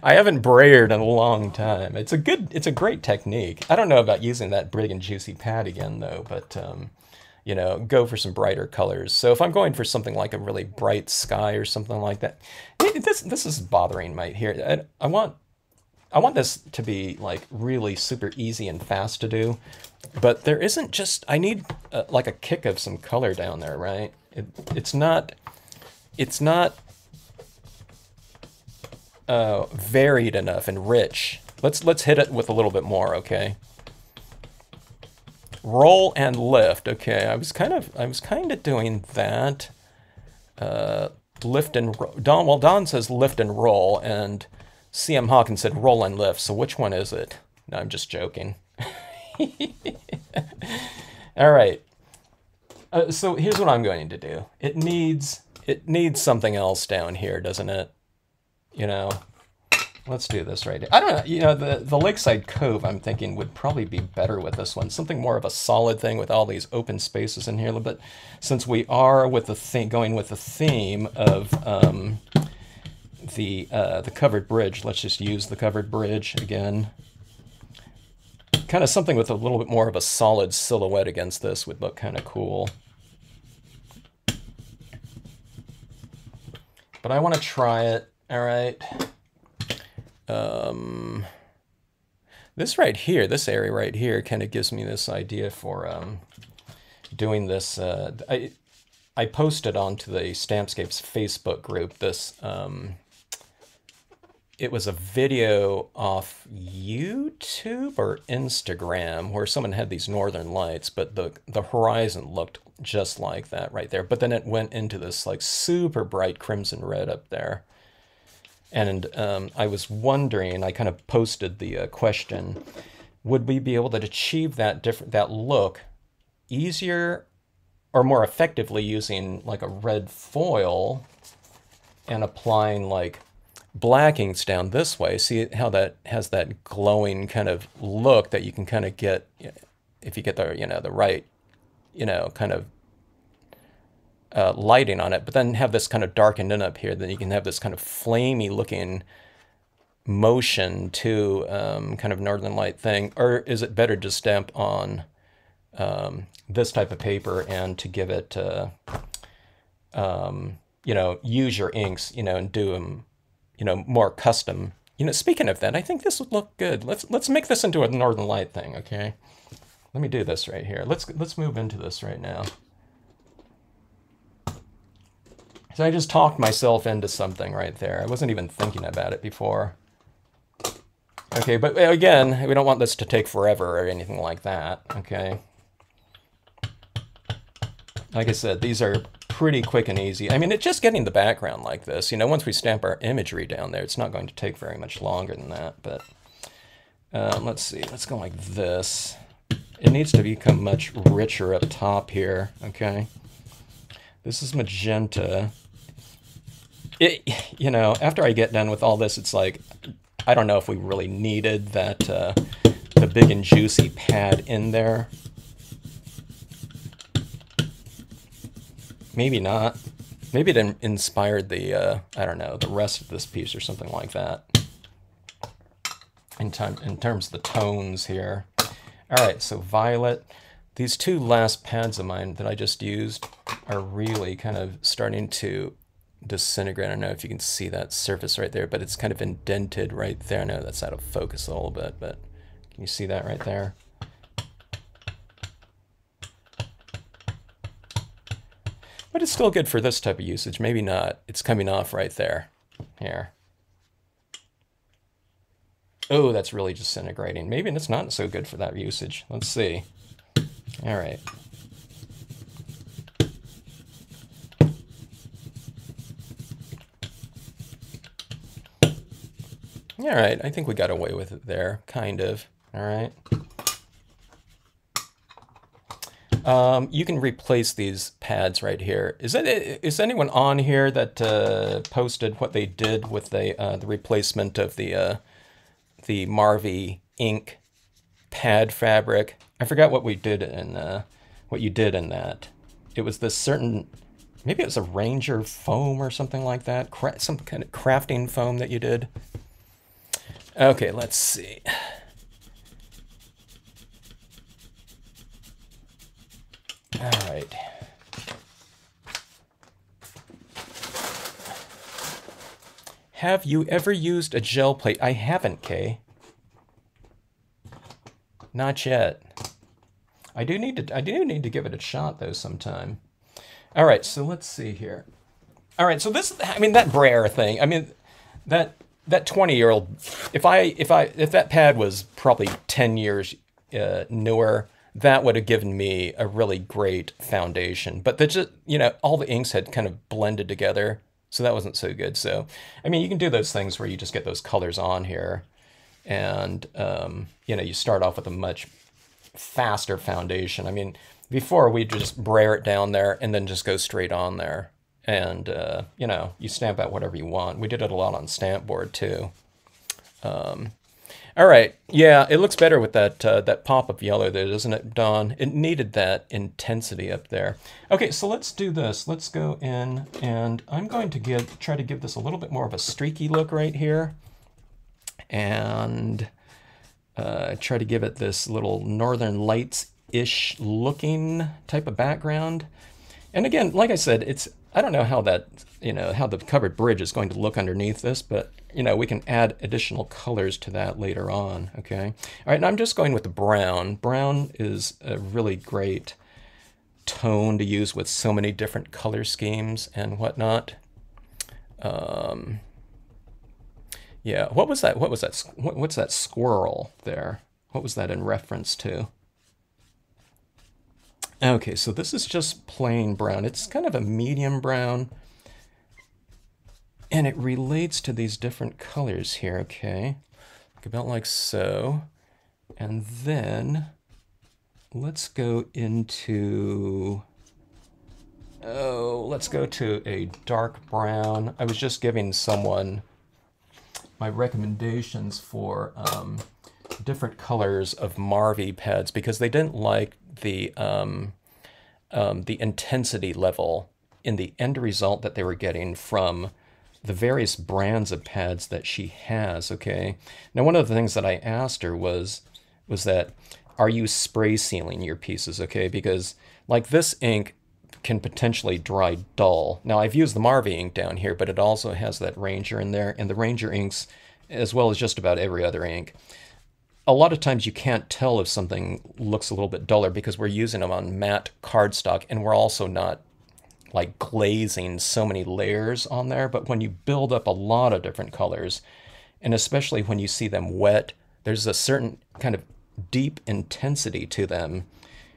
Speaker 1: I haven't brayered in a long time. It's a good, it's a great technique. I don't know about using that big and juicy pad again though, but um, you know, go for some brighter colors. So if I'm going for something like a really bright sky or something like that, this this is bothering my here. I, I want I want this to be like really super easy and fast to do, but there isn't just I need uh, like a kick of some color down there, right? It, it's not it's not uh, varied enough and rich. Let's let's hit it with a little bit more, okay? Roll and lift. Okay, I was kind of I was kind of doing that. Uh, lift and Don. Well, Don says lift and roll, and CM Hawkins said roll and lift. So which one is it? No, I'm just joking. All right. Uh, so here's what I'm going to do. It needs it needs something else down here, doesn't it? You know. Let's do this right here. I don't know, you know, the, the Lakeside Cove, I'm thinking, would probably be better with this one. Something more of a solid thing with all these open spaces in here. But since we are with the thing, going with the theme of um, the, uh, the covered bridge, let's just use the covered bridge again. Kind of something with a little bit more of a solid silhouette against this would look kind of cool. But I want to try it, all right? Um, this right here, this area right here kind of gives me this idea for um, doing this. Uh, I, I posted onto the Stampscapes Facebook group this, um, it was a video off YouTube or Instagram where someone had these northern lights, but the, the horizon looked just like that right there. But then it went into this like super bright crimson red up there. And um, I was wondering, I kind of posted the uh, question, would we be able to achieve that different that look easier or more effectively using like a red foil and applying like blackings down this way. See how that has that glowing kind of look that you can kind of get if you get the, you know, the right, you know, kind of uh, lighting on it, but then have this kind of darkened in up here. Then you can have this kind of flamey looking motion to um, kind of northern light thing. Or is it better to stamp on um, this type of paper and to give it, uh, um, you know, use your inks, you know, and do them, you know, more custom. You know, speaking of that, I think this would look good. Let's let's make this into a northern light thing, okay? Let me do this right here. Let's let's move into this right now. So I just talked myself into something right there. I wasn't even thinking about it before. Okay, but again, we don't want this to take forever or anything like that, okay? Like I said, these are pretty quick and easy. I mean, it's just getting the background like this. You know, once we stamp our imagery down there, it's not going to take very much longer than that. But um, let's see, let's go like this. It needs to become much richer up top here, okay? This is magenta it, you know, after I get done with all this, it's like, I don't know if we really needed that, uh, the big and juicy pad in there. Maybe not. Maybe it inspired the, uh, I don't know, the rest of this piece or something like that. In, time, in terms of the tones here. All right, so violet. These two last pads of mine that I just used are really kind of starting to disintegrate. I don't know if you can see that surface right there, but it's kind of indented right there. I know that's out of focus a little bit, but can you see that right there? But it's still good for this type of usage. Maybe not. It's coming off right there. Here. Oh, that's really disintegrating. Maybe it's not so good for that usage. Let's see. All right. All right, I think we got away with it there, kind of. All right. Um, you can replace these pads right here. Is it is anyone on here that uh, posted what they did with the uh, the replacement of the uh, the Marvy ink pad fabric? I forgot what we did in uh, what you did in that. It was this certain maybe it was a Ranger foam or something like that, Cra some kind of crafting foam that you did. Okay, let's see. All right. Have you ever used a gel plate? I haven't, Kay. Not yet. I do need to I do need to give it a shot though sometime. All right, so let's see here. All right, so this I mean that Brayer thing. I mean that that 20 year old if i if i if that pad was probably 10 years uh, newer that would have given me a really great foundation. But the just you know all the inks had kind of blended together so that wasn't so good. So i mean you can do those things where you just get those colors on here and um, you know you start off with a much faster foundation. I mean before we just brayer it down there and then just go straight on there and uh, you know you stamp out whatever you want. We did it a lot on stamp board too. Um, all right, yeah, it looks better with that uh, that pop of yellow there, doesn't it, Don? It needed that intensity up there. Okay, so let's do this. Let's go in, and I'm going to give try to give this a little bit more of a streaky look right here, and uh, try to give it this little Northern Lights-ish looking type of background. And again, like I said, it's I don't know how that, you know, how the covered bridge is going to look underneath this, but, you know, we can add additional colors to that later on, okay? All right, and I'm just going with the brown. Brown is a really great tone to use with so many different color schemes and whatnot. Um, yeah, what was that? What was that? What, what's that squirrel there? What was that in reference to? Okay, so this is just plain brown. It's kind of a medium brown. And it relates to these different colors here, okay? About like so. And then let's go into, oh, let's go to a dark brown. I was just giving someone my recommendations for um, different colors of Marvy pads because they didn't like the um, um, the intensity level in the end result that they were getting from the various brands of pads that she has, okay? Now, one of the things that I asked her was, was that, are you spray sealing your pieces, okay? Because like this ink can potentially dry dull. Now, I've used the Marvy ink down here, but it also has that Ranger in there, and the Ranger inks, as well as just about every other ink, a lot of times you can't tell if something looks a little bit duller because we're using them on matte cardstock, and we're also not like glazing so many layers on there, but when you build up a lot of different colors, and especially when you see them wet, there's a certain kind of deep intensity to them.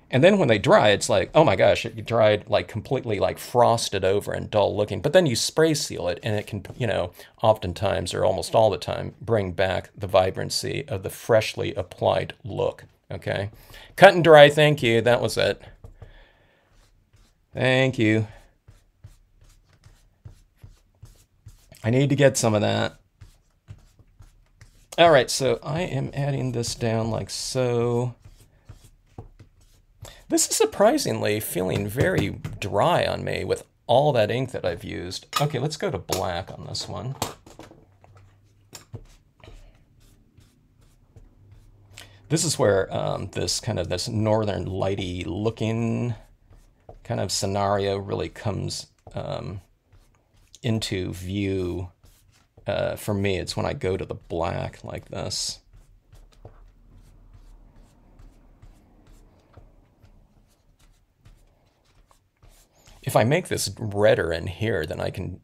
Speaker 1: And then when they dry, it's like, oh my gosh, it dried like completely like frosted over and dull looking. But then you spray seal it and it can, you know, oftentimes or almost all the time bring back the vibrancy of the freshly applied look. Okay. Cut and dry, thank you. That was it. Thank you. I need to get some of that. All right, so I am adding this down like so. This is surprisingly feeling very dry on me with all that ink that I've used. Okay, let's go to black on this one. This is where um, this kind of this northern lighty looking kind of scenario really comes um, into view, uh, for me, it's when I go to the black like this. If I make this redder in here, then I can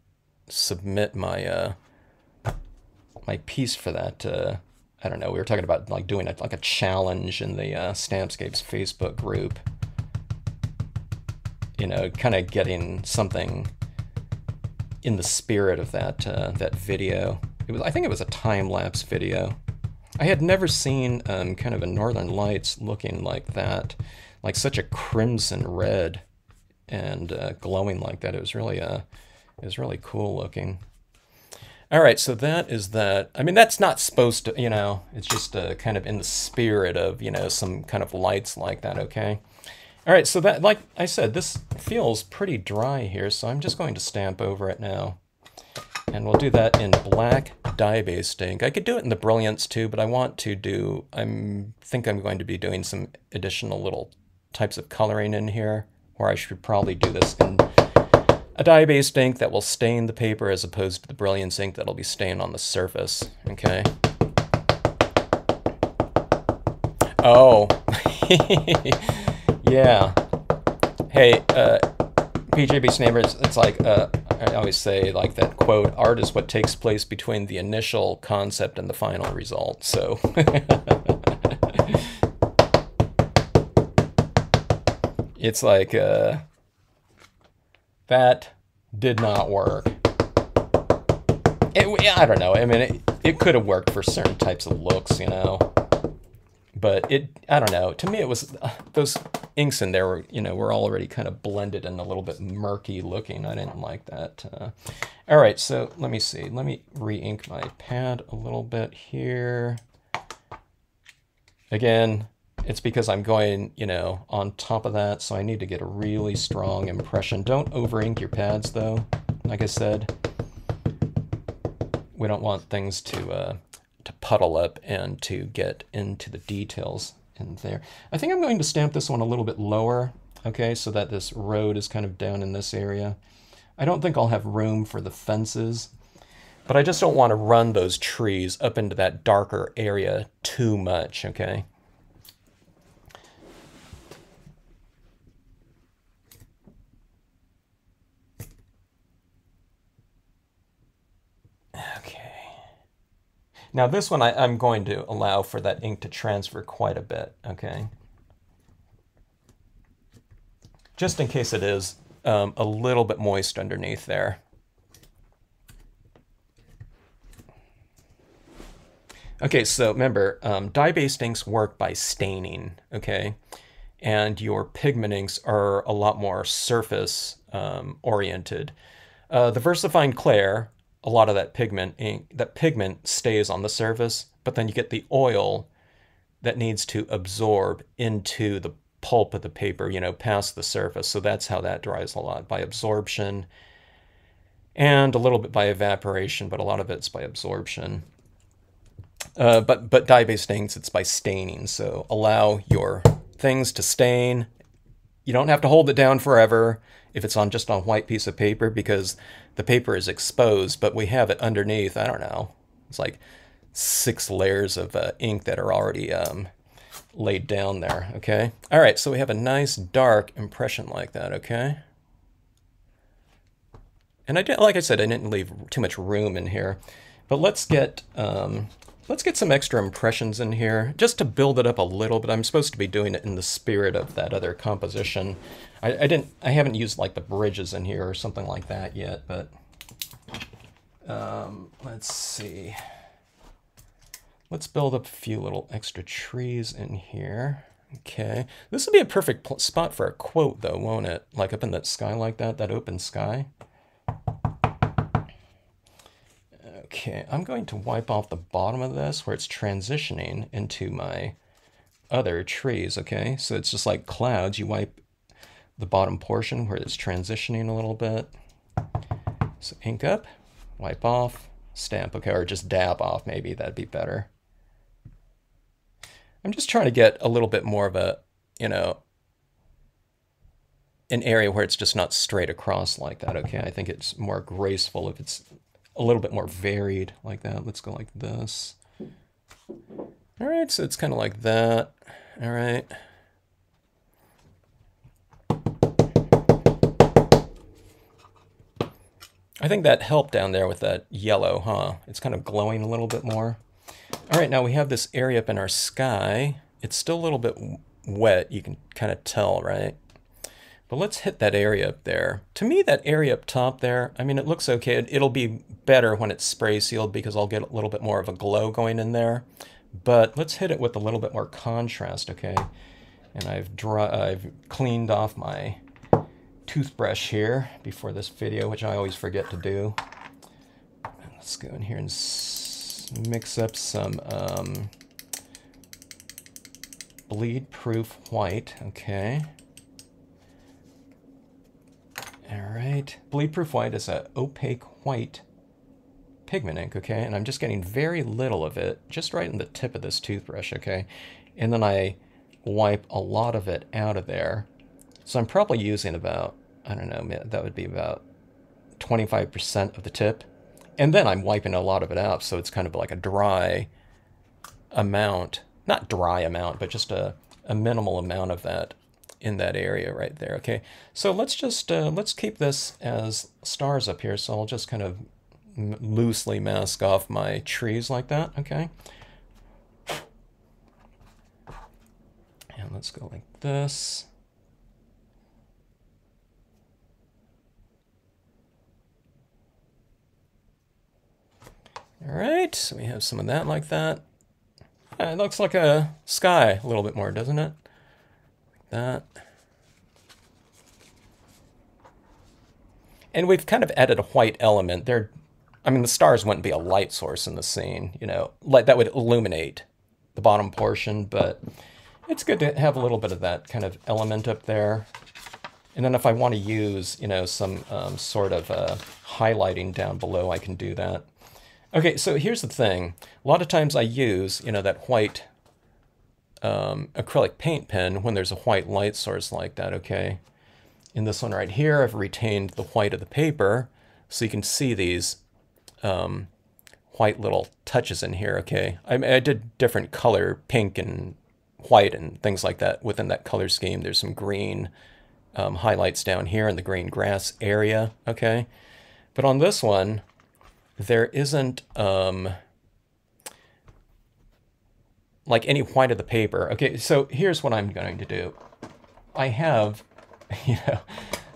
Speaker 1: submit my uh, my piece for that. Uh, I don't know. We were talking about like doing a, like a challenge in the uh, Stampscapes Facebook group. You know, kind of getting something in the spirit of that uh, that video. It was I think it was a time lapse video. I had never seen um, kind of a Northern Lights looking like that, like such a crimson red and uh, glowing like that. It was really uh, it was really cool looking. All right, so that is that. I mean, that's not supposed to, you know, it's just uh, kind of in the spirit of, you know, some kind of lights like that, okay? All right, so that, like I said, this feels pretty dry here, so I'm just going to stamp over it now. And we'll do that in black dye-based ink. I could do it in the Brilliance too, but I want to do, I think I'm going to be doing some additional little types of coloring in here, or I should probably do this in a dye-based ink that will stain the paper as opposed to the Brilliance ink that'll be staying on the surface, okay? Oh. Yeah. Hey, uh, PJB neighbors, it's like, uh, I always say, like that quote, art is what takes place between the initial concept and the final result. So. it's like, uh, that did not work. It, I don't know. I mean, it, it could have worked for certain types of looks, you know? But it i don't know. To me it was uh, those inks in there were you know were already kind of blended and a little bit murky looking. I didn't like that uh, all right so let me see. Let me re-ink my pad a little bit here. Again it's because i'm going you know on top of that so i need to get a really strong impression don't over ink your pads though like i said we don't want things to uh, to puddle up and to get into the details in there. I think I'm going to stamp this one a little bit lower, okay, so that this road is kind of down in this area. I don't think I'll have room for the fences, but I just don't want to run those trees up into that darker area too much, okay? Now this one, I, am going to allow for that ink to transfer quite a bit, okay? Just in case it is um, a little bit moist underneath there. Okay, so remember, um, dye-based inks work by staining, okay? And your pigment inks are a lot more surface um, oriented. Uh, the VersaFine Clair a lot of that pigment ink, that pigment stays on the surface, but then you get the oil that needs to absorb into the pulp of the paper, you know, past the surface. So that's how that dries a lot, by absorption and a little bit by evaporation, but a lot of it's by absorption. Uh, but but dye-based inks, it's by staining. So allow your things to stain. You don't have to hold it down forever if it's on just on a white piece of paper because the paper is exposed, but we have it underneath. I don't know. It's like six layers of uh, ink that are already um, laid down there, okay? All right, so we have a nice dark impression like that, okay? And I did, like I said, I didn't leave too much room in here, but let's get um, let's get some extra impressions in here just to build it up a little bit. I'm supposed to be doing it in the spirit of that other composition. I, I didn't, I haven't used like the bridges in here or something like that yet, but um, let's see. Let's build up a few little extra trees in here. Okay, this would be a perfect spot for a quote though, won't it? Like up in that sky like that, that open sky. Okay, I'm going to wipe off the bottom of this where it's transitioning into my other trees, okay? So it's just like clouds, you wipe the bottom portion where it's transitioning a little bit. So ink up, wipe off, stamp, okay, or just dab off maybe, that'd be better. I'm just trying to get a little bit more of a, you know, an area where it's just not straight across like that, okay? I think it's more graceful if it's a little bit more varied like that. Let's go like this. All right, so it's kind of like that. All right. I think that helped down there with that yellow, huh? It's kind of glowing a little bit more. All right, now we have this area up in our sky. It's still a little bit wet, you can kind of tell, right? But let's hit that area up there. To me, that area up top there, I mean, it looks okay. It'll be better when it's spray sealed because I'll get a little bit more of a glow going in there. But let's hit it with a little bit more contrast, okay? And I've, dry, I've cleaned off my toothbrush here before this video, which I always forget to do. Let's go in here and mix up some um, bleed-proof white, okay? All right, bleed-proof white is a opaque white pigment ink, okay? And I'm just getting very little of it, just right in the tip of this toothbrush, okay? And then I wipe a lot of it out of there. So I'm probably using about, I don't know, that would be about 25% of the tip. And then I'm wiping a lot of it out, so it's kind of like a dry amount. Not dry amount, but just a, a minimal amount of that in that area right there, okay? So let's just, uh, let's keep this as stars up here. So I'll just kind of loosely mask off my trees like that, okay? And let's go like this. All right, so we have some of that like that. it looks like a sky a little bit more, doesn't it? That. And we've kind of added a white element. There, I mean, the stars wouldn't be a light source in the scene, you know, like that would illuminate the bottom portion, but it's good to have a little bit of that kind of element up there. And then if I want to use, you know, some um, sort of uh, highlighting down below, I can do that. Okay, so here's the thing. A lot of times I use, you know, that white um, acrylic paint pen when there's a white light source like that, okay? In this one right here, I've retained the white of the paper, so you can see these um, white little touches in here, okay? I, I did different color, pink and white and things like that within that color scheme. There's some green um, highlights down here in the green grass area, okay? But on this one, there isn't um, like any white of the paper. Okay, so here's what I'm going to do. I have, you know,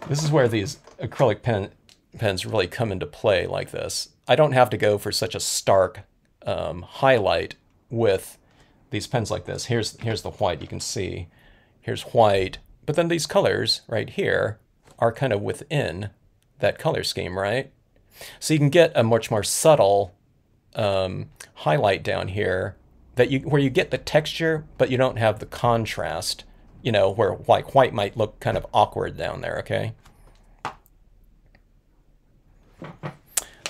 Speaker 1: this is where these acrylic pen, pens really come into play like this. I don't have to go for such a stark um, highlight with these pens like this. Here's, here's the white you can see. Here's white, but then these colors right here are kind of within that color scheme, right? So you can get a much more subtle um, highlight down here that you where you get the texture, but you don't have the contrast, you know, where like white might look kind of awkward down there, okay?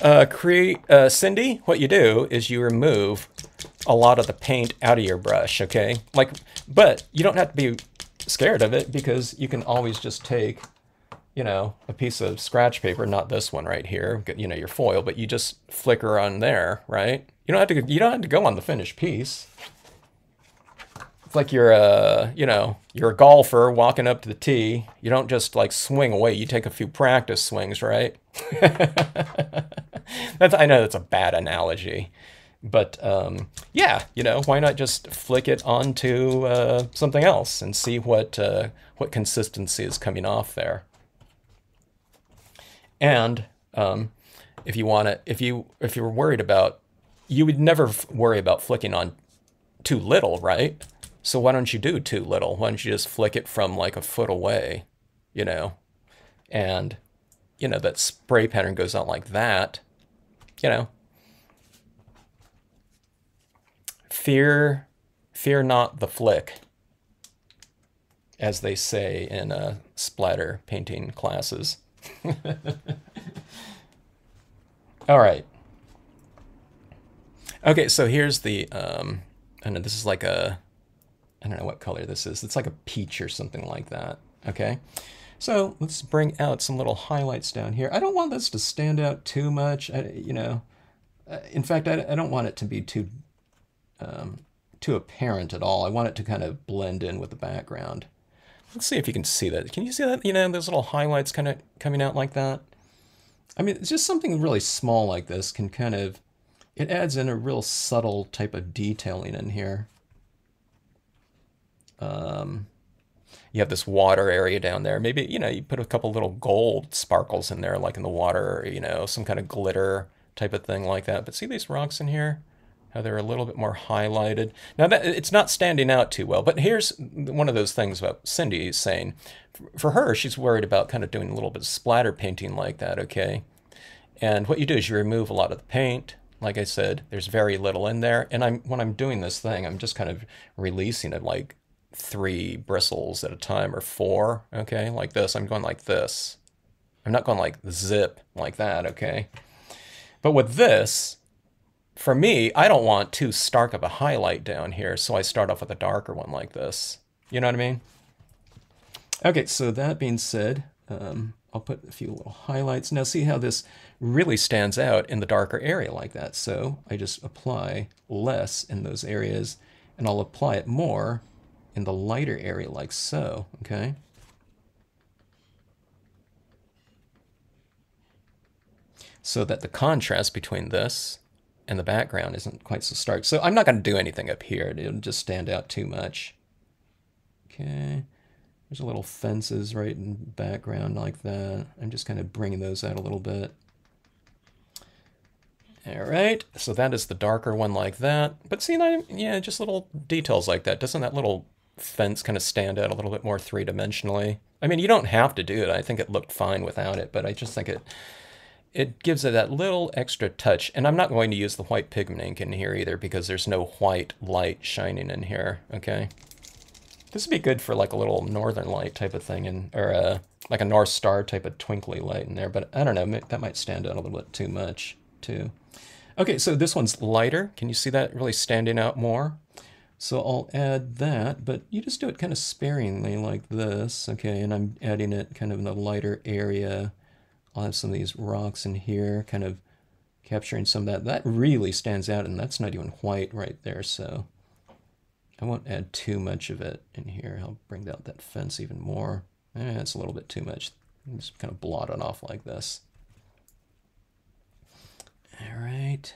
Speaker 1: Uh, create, uh, Cindy, what you do is you remove a lot of the paint out of your brush, okay? Like, but you don't have to be scared of it because you can always just take, you know, a piece of scratch paper, not this one right here, you know, your foil, but you just flicker on there, right? You don't have to, you don't have to go on the finished piece. It's like you're a, you know, you're a golfer walking up to the tee. You don't just like swing away. You take a few practice swings, right? that's, I know that's a bad analogy. But um, yeah, you know, why not just flick it onto uh, something else and see what uh, what consistency is coming off there. And um, if you want to, if you if you're worried about, you would never worry about flicking on too little, right? So why don't you do too little? Why don't you just flick it from like a foot away, you know? And you know that spray pattern goes out like that, you know, fear, fear not the flick, as they say in uh, splatter painting classes. All right. Okay, so here's the, um, I know this is like a, I don't know what color this is. It's like a peach or something like that. Okay. So let's bring out some little highlights down here. I don't want this to stand out too much. I, you know, uh, in fact, I, I don't want it to be too um, too apparent at all. I want it to kind of blend in with the background. Let's see if you can see that. Can you see that? You know, those little highlights kind of coming out like that? I mean, just something really small like this can kind of, it adds in a real subtle type of detailing in here. Um, you have this water area down there. Maybe, you know, you put a couple little gold sparkles in there, like in the water, you know, some kind of glitter type of thing like that. But see these rocks in here? how they're a little bit more highlighted. Now, that, it's not standing out too well, but here's one of those things about Cindy saying. For her, she's worried about kind of doing a little bit of splatter painting like that, okay? And what you do is you remove a lot of the paint. Like I said, there's very little in there. And I'm when I'm doing this thing, I'm just kind of releasing it like three bristles at a time or four, okay? Like this. I'm going like this. I'm not going like zip like that, okay? But with this, for me, I don't want too stark of a highlight down here, so I start off with a darker one like this. You know what I mean? Okay, so that being said, um, I'll put a few little highlights. Now see how this really stands out in the darker area like that. So I just apply less in those areas, and I'll apply it more in the lighter area like so, okay? So that the contrast between this and the background isn't quite so stark. So I'm not going to do anything up here. It'll just stand out too much. Okay. There's a little fences right in background like that. I'm just kind of bringing those out a little bit. All right, so that is the darker one like that. But see, yeah, just little details like that. Doesn't that little fence kind of stand out a little bit more three-dimensionally? I mean, you don't have to do it. I think it looked fine without it, but I just think it it gives it that little extra touch. And I'm not going to use the white pigment ink in here either because there's no white light shining in here, okay? This would be good for like a little northern light type of thing, and or a, uh, like a North Star type of twinkly light in there, but I don't know, that might stand out a little bit too much too. Okay, so this one's lighter. Can you see that really standing out more? So I'll add that, but you just do it kind of sparingly like this, okay? And I'm adding it kind of in the lighter area I'll have some of these rocks in here, kind of capturing some of that. That really stands out, and that's not even white right there, so I won't add too much of it in here. I'll bring out that fence even more. Eh, that's a little bit too much. Just kind of blot it off like this. All right.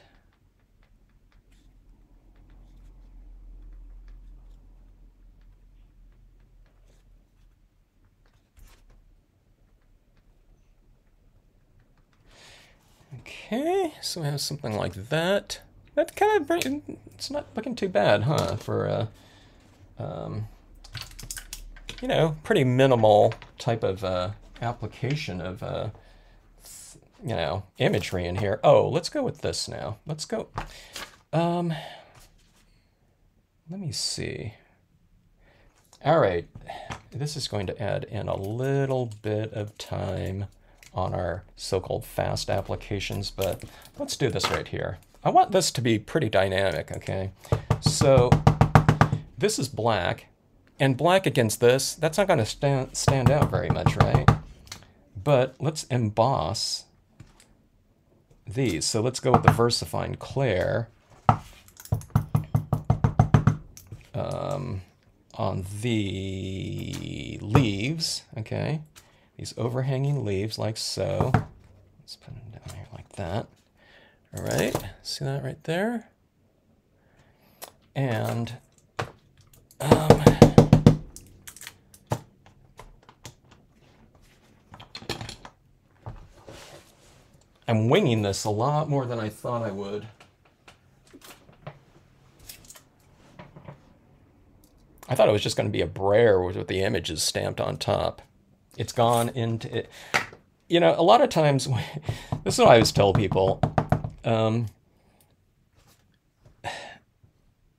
Speaker 1: Okay, so we have something like that. That kind of it's not looking too bad, huh? For a, um, you know, pretty minimal type of uh, application of, uh, you know, imagery in here. Oh, let's go with this now. Let's go. Um, let me see. All right, this is going to add in a little bit of time on our so-called fast applications, but let's do this right here. I want this to be pretty dynamic, okay? So this is black, and black against this, that's not gonna stand, stand out very much, right? But let's emboss these. So let's go with the VersaFine Clair um, on the leaves, okay? These overhanging leaves like so. Let's put them down here like that. All right, see that right there? And um, I'm winging this a lot more than I thought I would. I thought it was just going to be a brayer with the images stamped on top. It's gone into it. You know, a lot of times, this is what I always tell people. Um,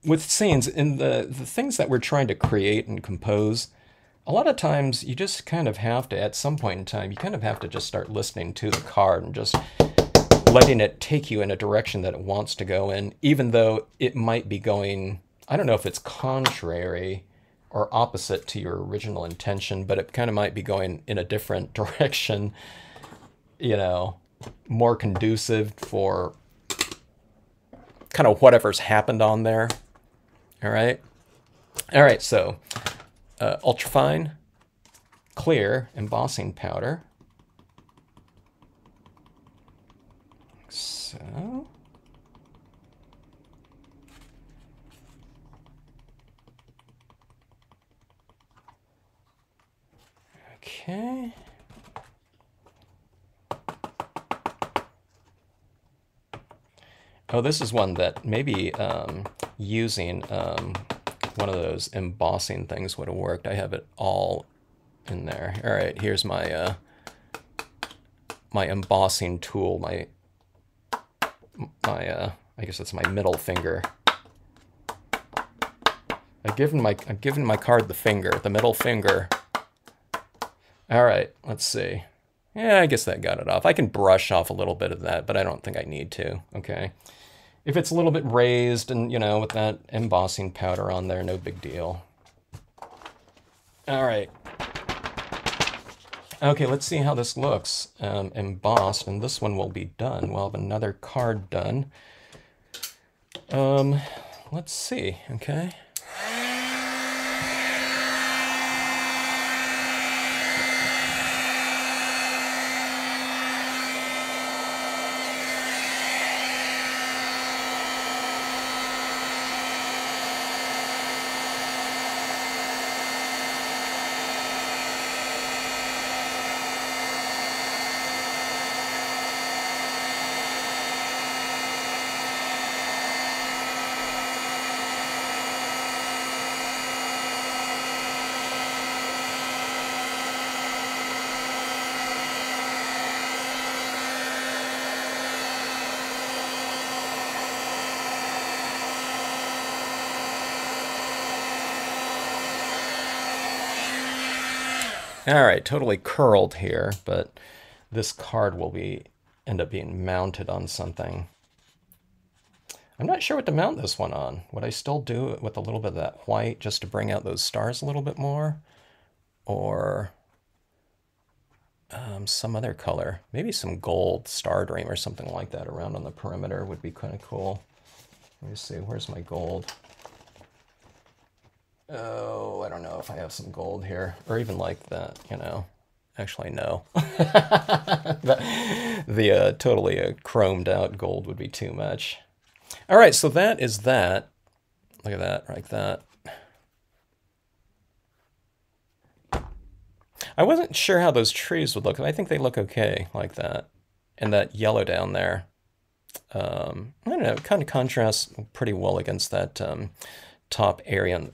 Speaker 1: with scenes, in the, the things that we're trying to create and compose, a lot of times you just kind of have to, at some point in time, you kind of have to just start listening to the card and just letting it take you in a direction that it wants to go in, even though it might be going, I don't know if it's contrary or opposite to your original intention, but it kind of might be going in a different direction, you know, more conducive for kind of whatever's happened on there. All right. All right, so uh, ultrafine, clear embossing powder. So. Okay. Oh, this is one that maybe um, using um, one of those embossing things would have worked. I have it all in there. All right, here's my uh, my embossing tool, my my uh, I guess that's my middle finger. I've given my I've given my card the finger, the middle finger. All right, let's see. Yeah, I guess that got it off. I can brush off a little bit of that, but I don't think I need to. Okay. If it's a little bit raised and, you know, with that embossing powder on there, no big deal. All right. Okay, let's see how this looks um, embossed, and this one will be done. We'll have another card done. Um, let's see, okay. All right, totally curled here, but this card will be end up being mounted on something. I'm not sure what to mount this one on. Would I still do it with a little bit of that white just to bring out those stars a little bit more? Or um, some other color? Maybe some gold Stardream or something like that around on the perimeter would be kind of cool. Let me see, where's my gold? Oh, I don't know if I have some gold here, or even like that, you know. Actually, no. the, the uh, totally uh, chromed out gold would be too much. All right, so that is that. Look at that, like that. I wasn't sure how those trees would look. I think they look okay like that. And that yellow down there. Um, I don't know, it kind of contrasts pretty well against that um, top area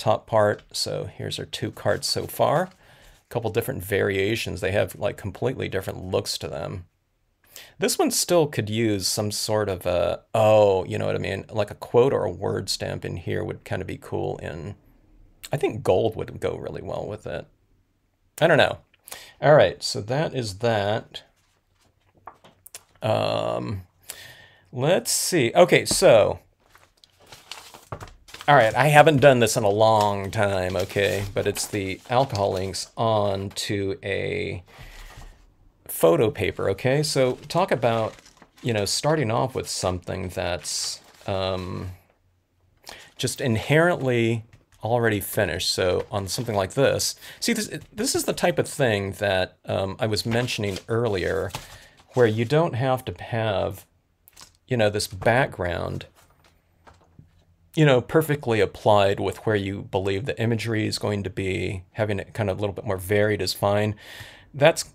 Speaker 1: top part. So here's our two cards so far. A couple different variations. They have like completely different looks to them. This one still could use some sort of a, oh, you know what I mean? Like a quote or a word stamp in here would kind of be cool in I think gold would go really well with it. I don't know. All right, so that is that. Um, let's see. Okay, so all right, I haven't done this in a long time, okay, but it's the alcohol inks onto a photo paper, okay? So talk about, you know, starting off with something that's um, just inherently already finished. So on something like this, see, this, this is the type of thing that um, I was mentioning earlier, where you don't have to have, you know, this background you know, perfectly applied with where you believe the imagery is going to be, having it kind of a little bit more varied is fine. That's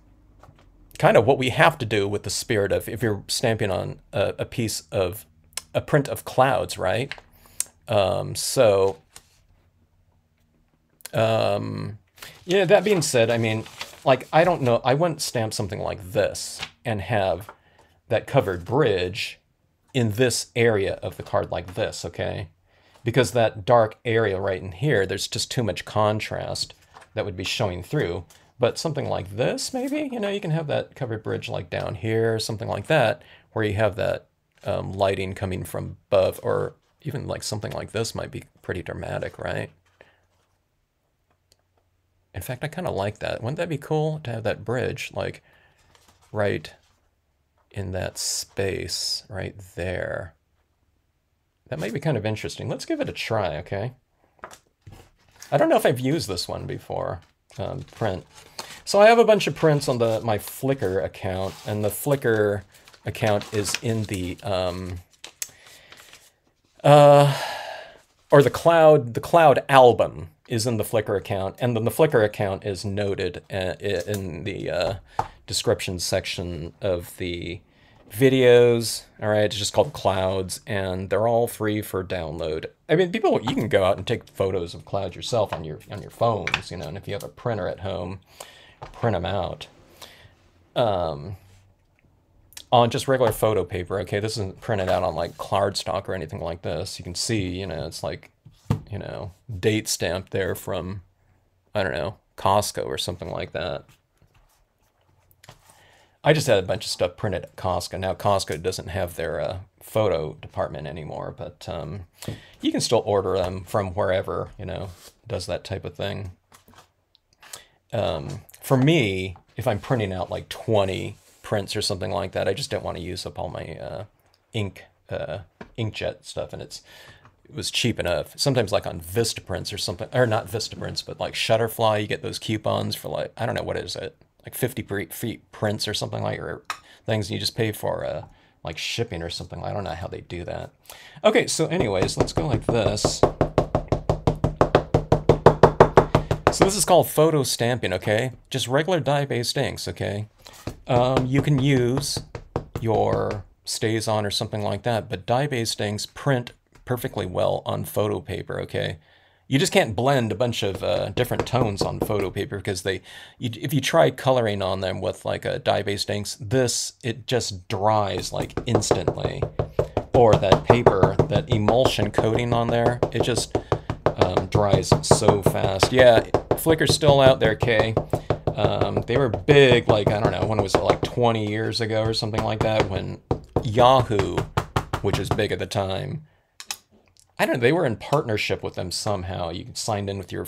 Speaker 1: kind of what we have to do with the spirit of if you're stamping on a, a piece of a print of clouds, right? Um, so, um, yeah, that being said, I mean, like, I don't know, I wouldn't stamp something like this and have that covered bridge in this area of the card like this, okay? Because that dark area right in here, there's just too much contrast that would be showing through. But something like this, maybe, you know, you can have that covered bridge like down here, something like that, where you have that um, lighting coming from above, or even like something like this might be pretty dramatic, right? In fact, I kind of like that. Wouldn't that be cool to have that bridge, like, right in that space right there? That might be kind of interesting. Let's give it a try, okay? I don't know if I've used this one before, um, print. So I have a bunch of prints on the my Flickr account, and the Flickr account is in the um, uh, or the cloud the cloud album is in the Flickr account, and then the Flickr account is noted uh, in the uh, description section of the videos. All right, it's just called Clouds, and they're all free for download. I mean, people, you can go out and take photos of clouds yourself on your on your phones, you know, and if you have a printer at home, print them out. Um, on just regular photo paper. Okay, this isn't printed out on like cardstock or anything like this. You can see, you know, it's like, you know, date stamped there from, I don't know, Costco or something like that. I just had a bunch of stuff printed at Costco. Now Costco doesn't have their uh, photo department anymore, but um, you can still order them from wherever you know does that type of thing. Um, for me, if I'm printing out like 20 prints or something like that, I just don't want to use up all my uh, ink uh, inkjet stuff, and it's it was cheap enough. Sometimes like on Vistaprints or something, or not Vistaprints, but like Shutterfly, you get those coupons for like I don't know what is it, like 50 feet prints or something like, or things you just pay for uh, like shipping or something. I don't know how they do that. Okay, so anyways, let's go like this. So this is called photo stamping, okay? Just regular dye-based inks, okay? Um, you can use your StazOn or something like that, but dye-based inks print perfectly well on photo paper, okay? You just can't blend a bunch of uh, different tones on photo paper because they, you, if you try coloring on them with like a dye-based inks, this, it just dries like instantly. Or that paper, that emulsion coating on there, it just um, dries so fast. Yeah, Flickr's still out there, Kay. Um, they were big, like, I don't know, when was it, like 20 years ago or something like that, when Yahoo, which was big at the time, I don't know, they were in partnership with them somehow. You signed in with your,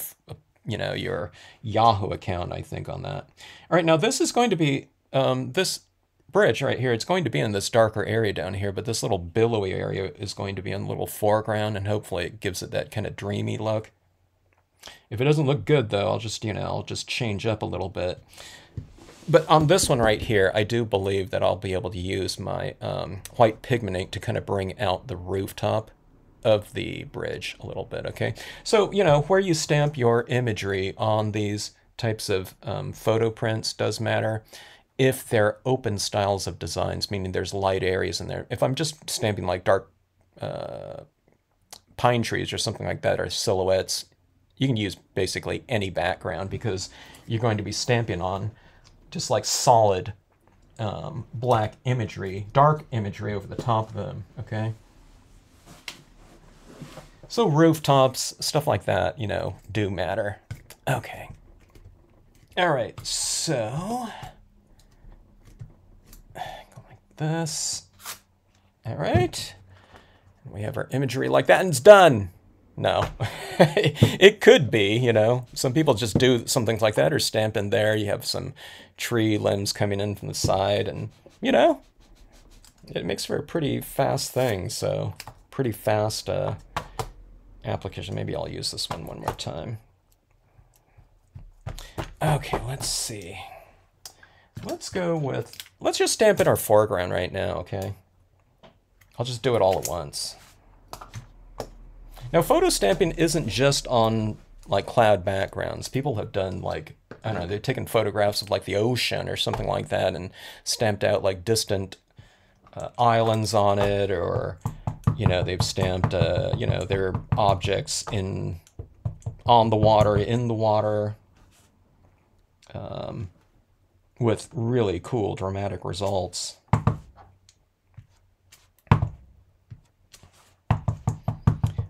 Speaker 1: you know, your Yahoo account, I think, on that. All right, now this is going to be, um, this bridge right here, it's going to be in this darker area down here, but this little billowy area is going to be in a little foreground, and hopefully it gives it that kind of dreamy look. If it doesn't look good, though, I'll just, you know, I'll just change up a little bit. But on this one right here, I do believe that I'll be able to use my um, white pigment ink to kind of bring out the rooftop of the bridge a little bit, okay? So, you know, where you stamp your imagery on these types of um, photo prints does matter. If they're open styles of designs, meaning there's light areas in there. If I'm just stamping like dark uh, pine trees or something like that, or silhouettes, you can use basically any background because you're going to be stamping on just like solid um, black imagery, dark imagery over the top of them, okay? So rooftops, stuff like that, you know, do matter. Okay. All right, so go like this. All right. We have our imagery like that and it's done. No, it could be, you know, some people just do something like that or stamp in there. You have some tree limbs coming in from the side and, you know, it makes for a pretty fast thing. So pretty fast uh, application. Maybe I'll use this one one more time. Okay, let's see. Let's go with, let's just stamp in our foreground right now, okay? I'll just do it all at once. Now, photo stamping isn't just on like cloud backgrounds. People have done like, I don't know, they've taken photographs of like the ocean or something like that and stamped out like distant uh, islands on it or, you know, they've stamped, uh, you know, their objects in, on the water, in the water, um, with really cool dramatic results.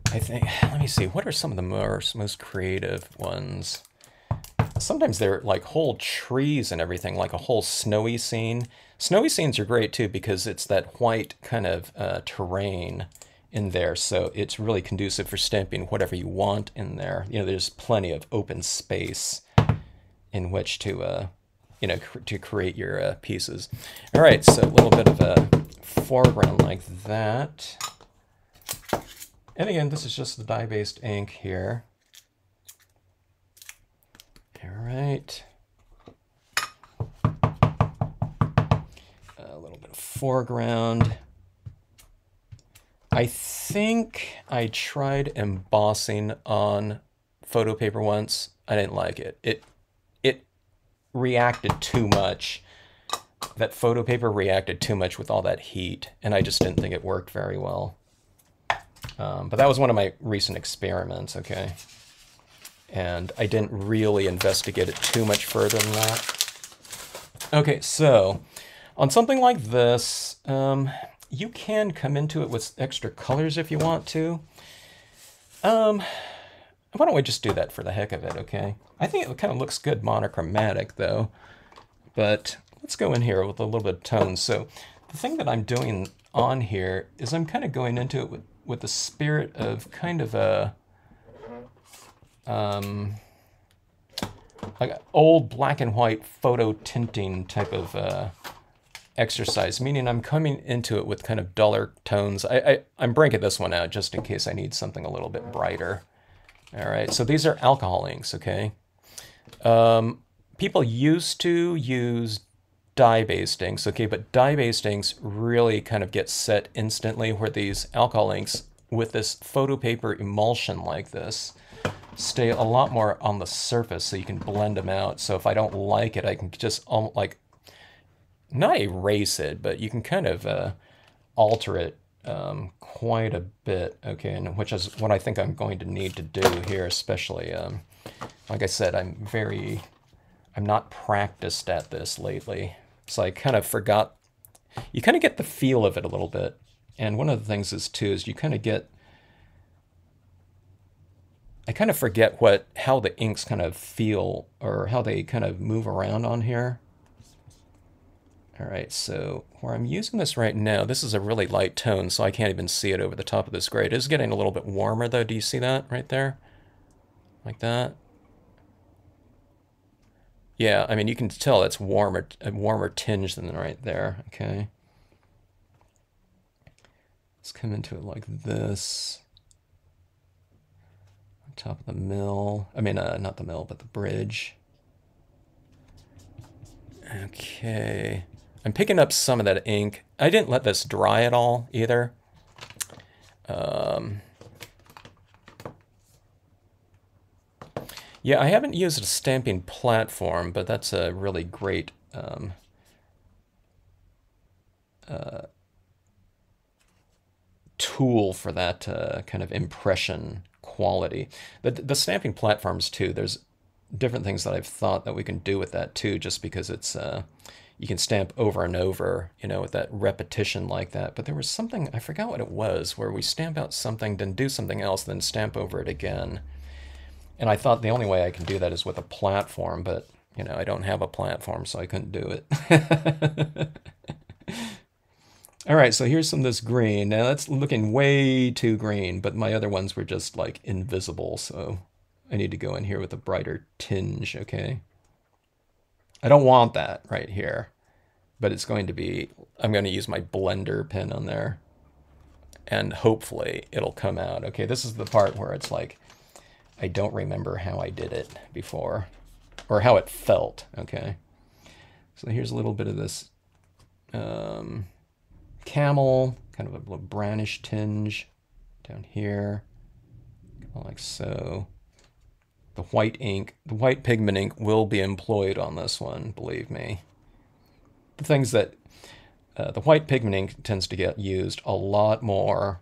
Speaker 1: I think, let me see, what are some of the most, most creative ones? Sometimes they're like whole trees and everything, like a whole snowy scene. Snowy scenes are great too because it's that white kind of uh, terrain in there, so it's really conducive for stamping whatever you want in there. You know, there's plenty of open space in which to, uh, you know, cr to create your uh, pieces. All right, so a little bit of a foreground like that. And again, this is just the dye-based ink here. All right. A little bit of foreground. I think I tried embossing on photo paper once. I didn't like it. It it reacted too much. That photo paper reacted too much with all that heat, and I just didn't think it worked very well. Um, but that was one of my recent experiments, okay? And I didn't really investigate it too much further than that. Okay, so on something like this, um, you can come into it with extra colors if you want to. Um, why don't we just do that for the heck of it, okay? I think it kind of looks good monochromatic, though. But let's go in here with a little bit of tone. So the thing that I'm doing on here is I'm kind of going into it with with the spirit of kind of a um, like old black and white photo tinting type of uh, exercise, meaning I'm coming into it with kind of duller tones. I, I, I'm breaking this one out just in case I need something a little bit brighter. All right, so these are alcohol inks, okay? Um, people used to use dye-based inks, okay, but dye-based inks really kind of get set instantly where these alcohol inks with this photo paper emulsion like this stay a lot more on the surface so you can blend them out. So if I don't like it, I can just um, like, not erase it, but you can kind of uh, alter it um, quite a bit, okay, and which is what I think I'm going to need to do here, especially, um, like I said, I'm very, I'm not practiced at this lately. So I kind of forgot, you kind of get the feel of it a little bit. And one of the things is too, is you kind of get, I kind of forget what, how the inks kind of feel or how they kind of move around on here. All right, so where I'm using this right now, this is a really light tone, so I can't even see it over the top of this gray. It is getting a little bit warmer though. Do you see that right there? Like that? Yeah, I mean, you can tell it's warmer, a warmer tinge than right there, okay? Let's come into it like this. Top of the mill. I mean, uh, not the mill, but the bridge. Okay. I'm picking up some of that ink. I didn't let this dry at all either. Um, Yeah, I haven't used a stamping platform, but that's a really great um, uh, tool for that uh, kind of impression quality. The, the stamping platforms too, there's different things that I've thought that we can do with that too, just because it's, uh, you can stamp over and over, you know, with that repetition like that. But there was something, I forgot what it was, where we stamp out something, then do something else, then stamp over it again. And I thought the only way I can do that is with a platform, but, you know, I don't have a platform, so I couldn't do it. All right, so here's some of this green. Now that's looking way too green, but my other ones were just like invisible, so I need to go in here with a brighter tinge, okay? I don't want that right here, but it's going to be, I'm going to use my blender pen on there and hopefully it'll come out. Okay, this is the part where it's like, I don't remember how I did it before or how it felt, okay? So here's a little bit of this um, camel, kind of a brownish tinge down here, like so. The white ink, the white pigment ink will be employed on this one, believe me. The things that, uh, the white pigment ink tends to get used a lot more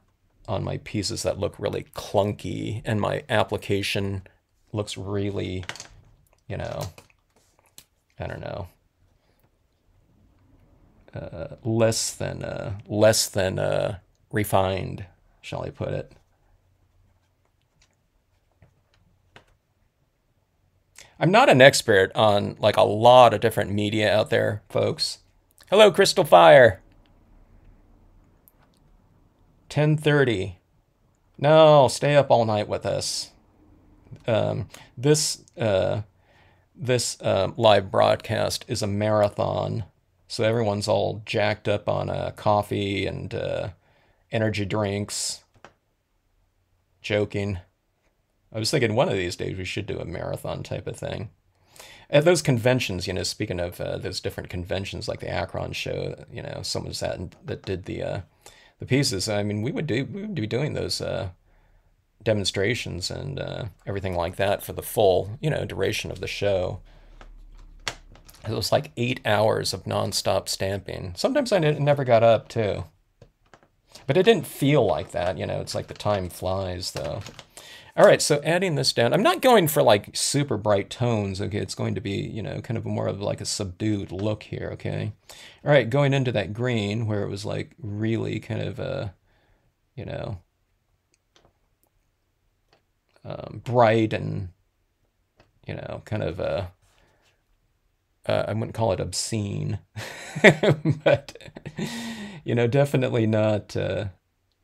Speaker 1: on my pieces that look really clunky and my application looks really, you know, I don't know, uh, less than, uh, less than uh, refined, shall I put it. I'm not an expert on like a lot of different media out there, folks. Hello, Crystal Fire. 10:30. No, stay up all night with us. Um, this uh, this uh, live broadcast is a marathon, so everyone's all jacked up on uh, coffee and uh, energy drinks. Joking. I was thinking one of these days we should do a marathon type of thing. At those conventions, you know, speaking of uh, those different conventions like the Akron show, you know, someone was at that did the uh, the pieces. I mean, we would do we would be doing those uh, demonstrations and uh, everything like that for the full, you know, duration of the show. It was like eight hours of nonstop stamping. Sometimes I never got up too, but it didn't feel like that. You know, it's like the time flies though. All right, so adding this down, I'm not going for like super bright tones, okay? It's going to be, you know, kind of more of like a subdued look here, okay? All right, going into that green where it was like really kind of, uh, you know, um, bright and, you know, kind of, uh, uh, I wouldn't call it obscene, but, you know, definitely not, uh,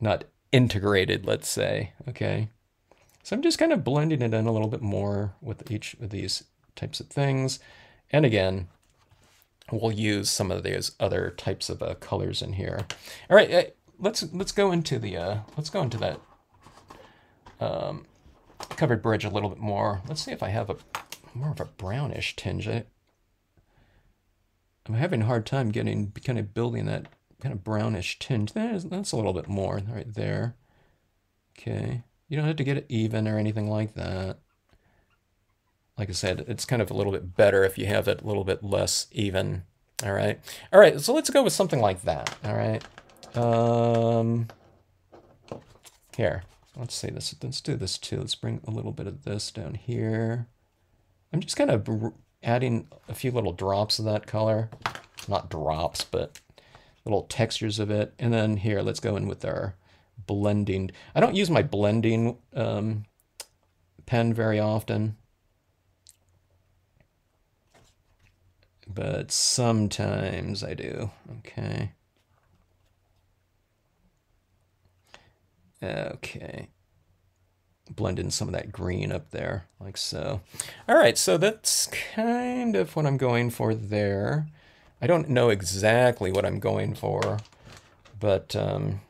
Speaker 1: not integrated, let's say, okay? So I'm just kind of blending it in a little bit more with each of these types of things. And again, we'll use some of these other types of uh, colors in here. All right, uh, let's let's go into the uh, let's go into that um, covered bridge a little bit more. Let's see if I have a more of a brownish tinge. I, I'm having a hard time getting kind of building that kind of brownish tinge. There's, that's a little bit more right there. Okay. You don't have to get it even or anything like that. Like I said, it's kind of a little bit better if you have it a little bit less even. All right. All right, so let's go with something like that. All right. Um, here, let's see this. Let's do this too. Let's bring a little bit of this down here. I'm just kind of adding a few little drops of that color. Not drops, but little textures of it. And then here, let's go in with our blending. I don't use my blending um, pen very often. But sometimes I do. Okay. Okay. Blend in some of that green up there, like so. All right, so that's kind of what I'm going for there. I don't know exactly what I'm going for, but um,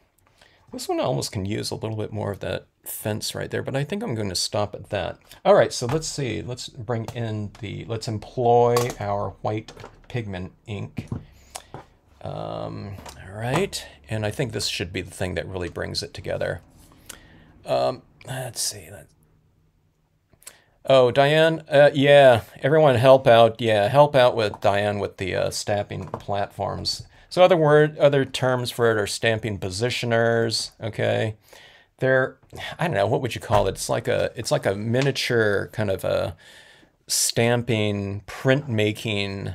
Speaker 1: this one almost can use a little bit more of that fence right there, but I think I'm going to stop at that. All right, so let's see. Let's bring in the, let's employ our white pigment ink. Um, all right, and I think this should be the thing that really brings it together. Um, let's see. Let's... Oh, Diane, uh, yeah, everyone help out. Yeah, help out with Diane with the uh, stamping platforms. So other word, other terms for it are stamping positioners. Okay, they're I don't know what would you call it. It's like a it's like a miniature kind of a stamping printmaking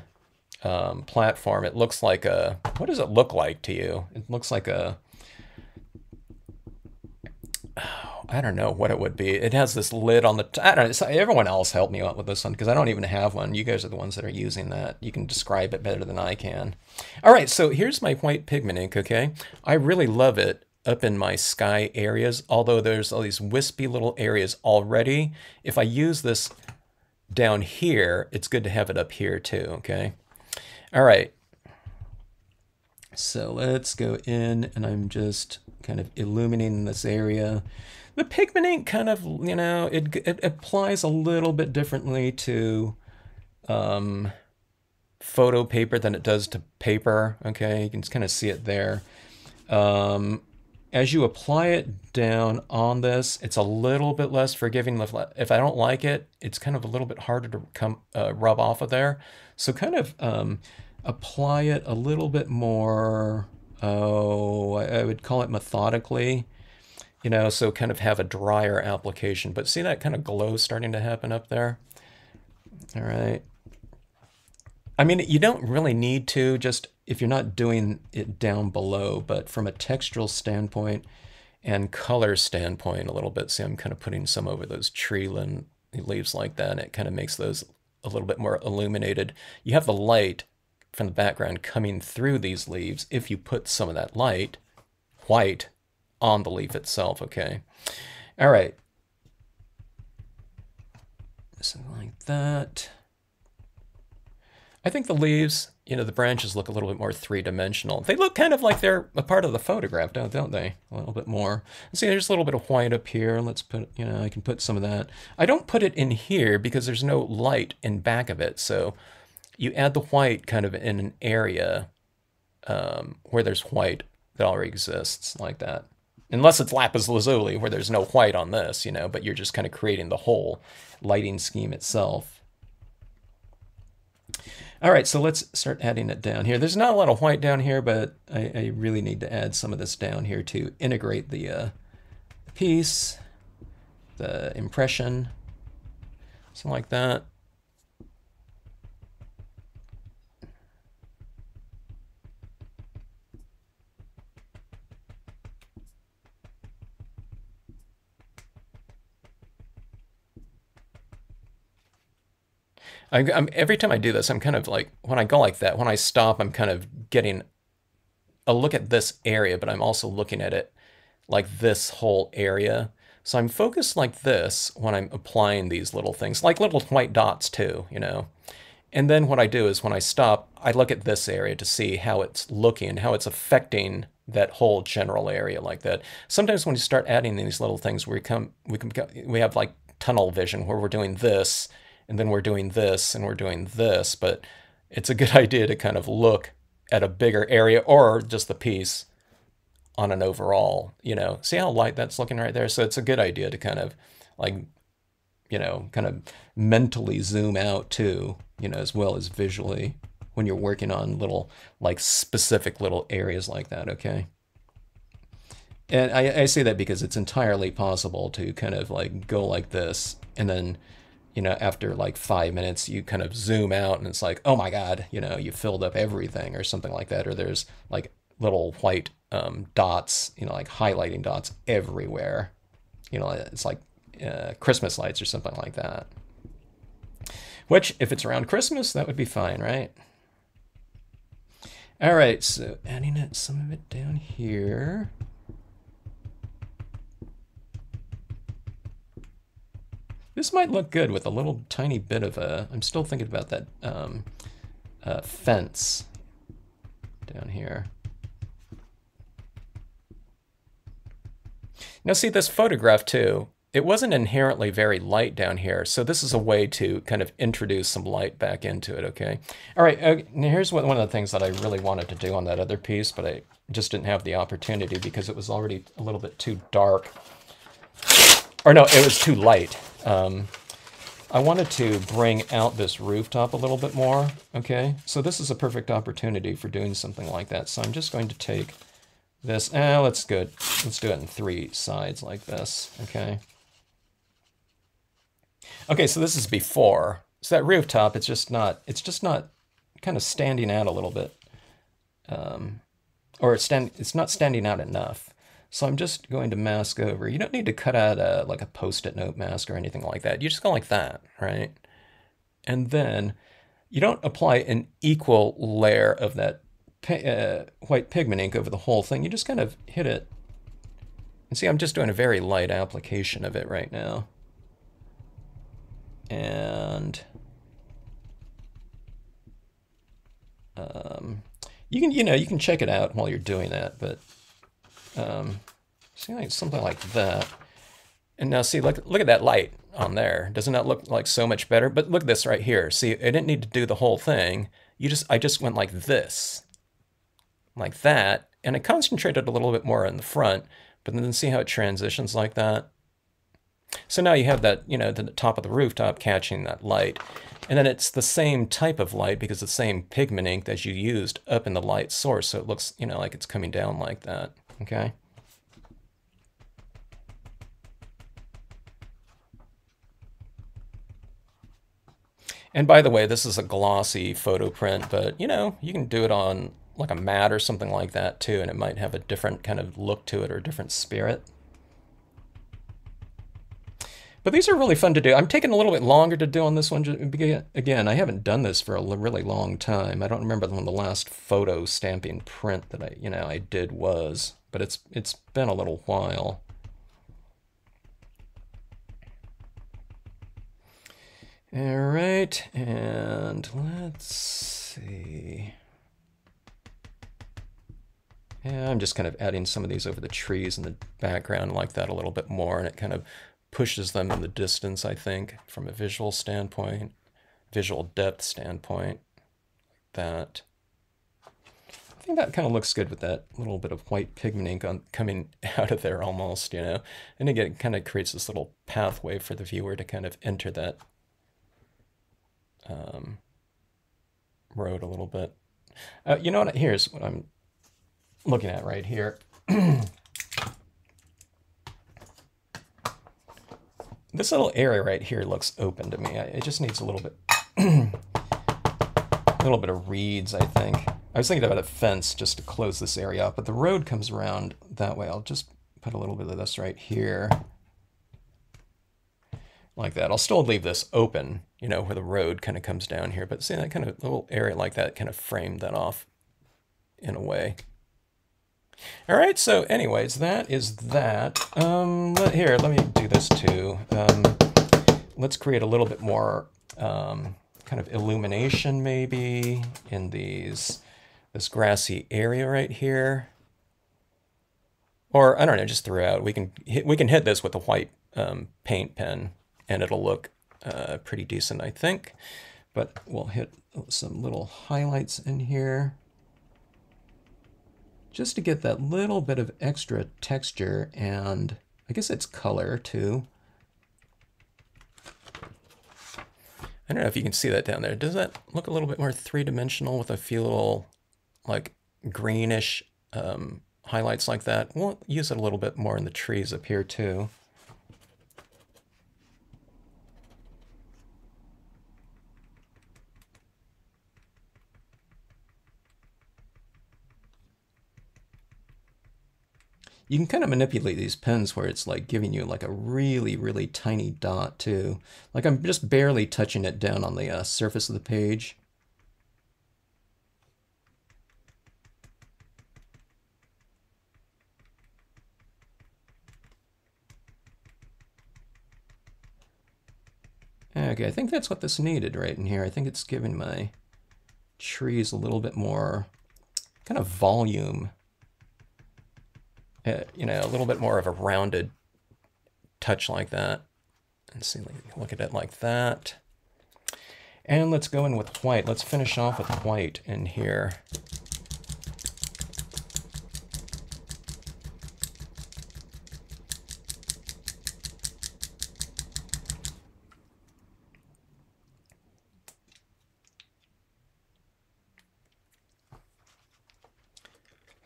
Speaker 1: um, platform, it looks like a, what does it look like to you? It looks like a, I don't know what it would be. It has this lid on the, t- I don't know, everyone else help me out with this one because I don't even have one. You guys are the ones that are using that. You can describe it better than I can. All right, so here's my white pigment ink, okay? I really love it up in my sky areas, although there's all these wispy little areas already. If I use this down here, it's good to have it up here too, okay? All right. So let's go in and I'm just kind of illuminating this area. The pigment ink kind of, you know, it, it applies a little bit differently to um, photo paper than it does to paper, okay? You can kind of see it there. Um, as you apply it down on this, it's a little bit less forgiving. If I don't like it, it's kind of a little bit harder to come uh, rub off of there. So kind of um, apply it a little bit more, oh, I would call it methodically, you know, so kind of have a drier application. But see that kind of glow starting to happen up there? All right. I mean, you don't really need to just if you're not doing it down below, but from a textural standpoint and color standpoint a little bit, see I'm kind of putting some over those tree leaves like that, and it kind of makes those a little bit more illuminated. You have the light from the background coming through these leaves if you put some of that light, white, on the leaf itself, okay? All right. Something like that. I think the leaves, you know, the branches look a little bit more three-dimensional. They look kind of like they're a part of the photograph, don't, don't they? A little bit more. See, there's a little bit of white up here. Let's put, you know, I can put some of that. I don't put it in here because there's no light in back of it. So you add the white kind of in an area um, where there's white that already exists like that. Unless it's lapis lazuli where there's no white on this, you know, but you're just kind of creating the whole lighting scheme itself. All right, so let's start adding it down here. There's not a lot of white down here, but I, I really need to add some of this down here to integrate the uh, piece, the impression, something like that. I, am every time I do this, I'm kind of like when I go like that. When I stop, I'm kind of getting a look at this area, but I'm also looking at it like this whole area. So I'm focused like this when I'm applying these little things, like little white dots too, you know. And then what I do is when I stop, I look at this area to see how it's looking, how it's affecting that whole general area like that. Sometimes when you start adding these little things, we come, we can, we have like tunnel vision where we're doing this and then we're doing this and we're doing this, but it's a good idea to kind of look at a bigger area or just the piece on an overall, you know, see how light that's looking right there? So it's a good idea to kind of like, you know, kind of mentally zoom out too, you know, as well as visually when you're working on little, like specific little areas like that, okay? And I, I say that because it's entirely possible to kind of like go like this and then you know, after like five minutes, you kind of zoom out and it's like, oh my God, you know, you filled up everything or something like that. Or there's like little white um, dots, you know, like highlighting dots everywhere. You know, it's like uh, Christmas lights or something like that. Which, if it's around Christmas, that would be fine, right? All right, so adding it, some of it down here. This might look good with a little tiny bit of a, I'm still thinking about that um, uh, fence down here. Now see this photograph too, it wasn't inherently very light down here, so this is a way to kind of introduce some light back into it, okay? All right, uh, here's what, one of the things that I really wanted to do on that other piece, but I just didn't have the opportunity because it was already a little bit too dark. Or no, it was too light. Um, I wanted to bring out this rooftop a little bit more, okay? So this is a perfect opportunity for doing something like that. So I'm just going to take this, eh, let's go, let's do it in three sides like this, okay? Okay, so this is before. So that rooftop, it's just not, it's just not kind of standing out a little bit. Um, or it's, stand, it's not standing out enough. So I'm just going to mask over. You don't need to cut out a, like a post-it note mask or anything like that. You just go like that, right? And then you don't apply an equal layer of that uh, white pigment ink over the whole thing. You just kind of hit it. And see, I'm just doing a very light application of it right now. And um, you can, you know, you can check it out while you're doing that, but um, see, like something like that. And now see, look, look at that light on there. Doesn't that look like so much better? But look at this right here. See, I didn't need to do the whole thing. You just, I just went like this, like that, and I concentrated a little bit more in the front, but then see how it transitions like that? So now you have that, you know, the top of the rooftop catching that light. And then it's the same type of light because the same pigment ink that you used up in the light source. So it looks, you know, like it's coming down like that. Okay. And by the way, this is a glossy photo print, but you know, you can do it on like a mat or something like that too, and it might have a different kind of look to it or a different spirit. But these are really fun to do. I'm taking a little bit longer to do on this one. Again, I haven't done this for a really long time. I don't remember when the last photo stamping print that I, you know, I did was, but it's it's been a little while. All right, and let's see. Yeah, I'm just kind of adding some of these over the trees in the background like that a little bit more, and it kind of pushes them in the distance, I think, from a visual standpoint, visual depth standpoint, like that. Think that kind of looks good with that little bit of white pigment ink on, coming out of there almost, you know. And again, it kind of creates this little pathway for the viewer to kind of enter that um, road a little bit. Uh, you know what? Here's what I'm looking at right here. This little area right here looks open to me. It just needs a little bit, a little bit of reeds, I think. I was thinking about a fence just to close this area up, but the road comes around that way. I'll just put a little bit of this right here. Like that. I'll still leave this open, you know, where the road kind of comes down here. But see that kind of little area like that kind of framed that off in a way. All right, so anyways, that is that. Um, let, here, let me do this too. Um, let's create a little bit more um, kind of illumination maybe in these this grassy area right here. Or I don't know, just throughout. We can hit, we can hit this with a white um, paint pen, and it'll look uh, pretty decent, I think. But we'll hit some little highlights in here just to get that little bit of extra texture and I guess it's color too. I don't know if you can see that down there. Does that look a little bit more three-dimensional with a few little like greenish um, highlights like that? We'll use it a little bit more in the trees up here too. you can kind of manipulate these pens where it's like giving you like a really, really tiny dot too. Like I'm just barely touching it down on the uh, surface of the page. Okay, I think that's what this needed right in here. I think it's giving my trees a little bit more kind of volume uh, you know, a little bit more of a rounded touch like that. And see, look at it like that. And let's go in with white. Let's finish off with white in here.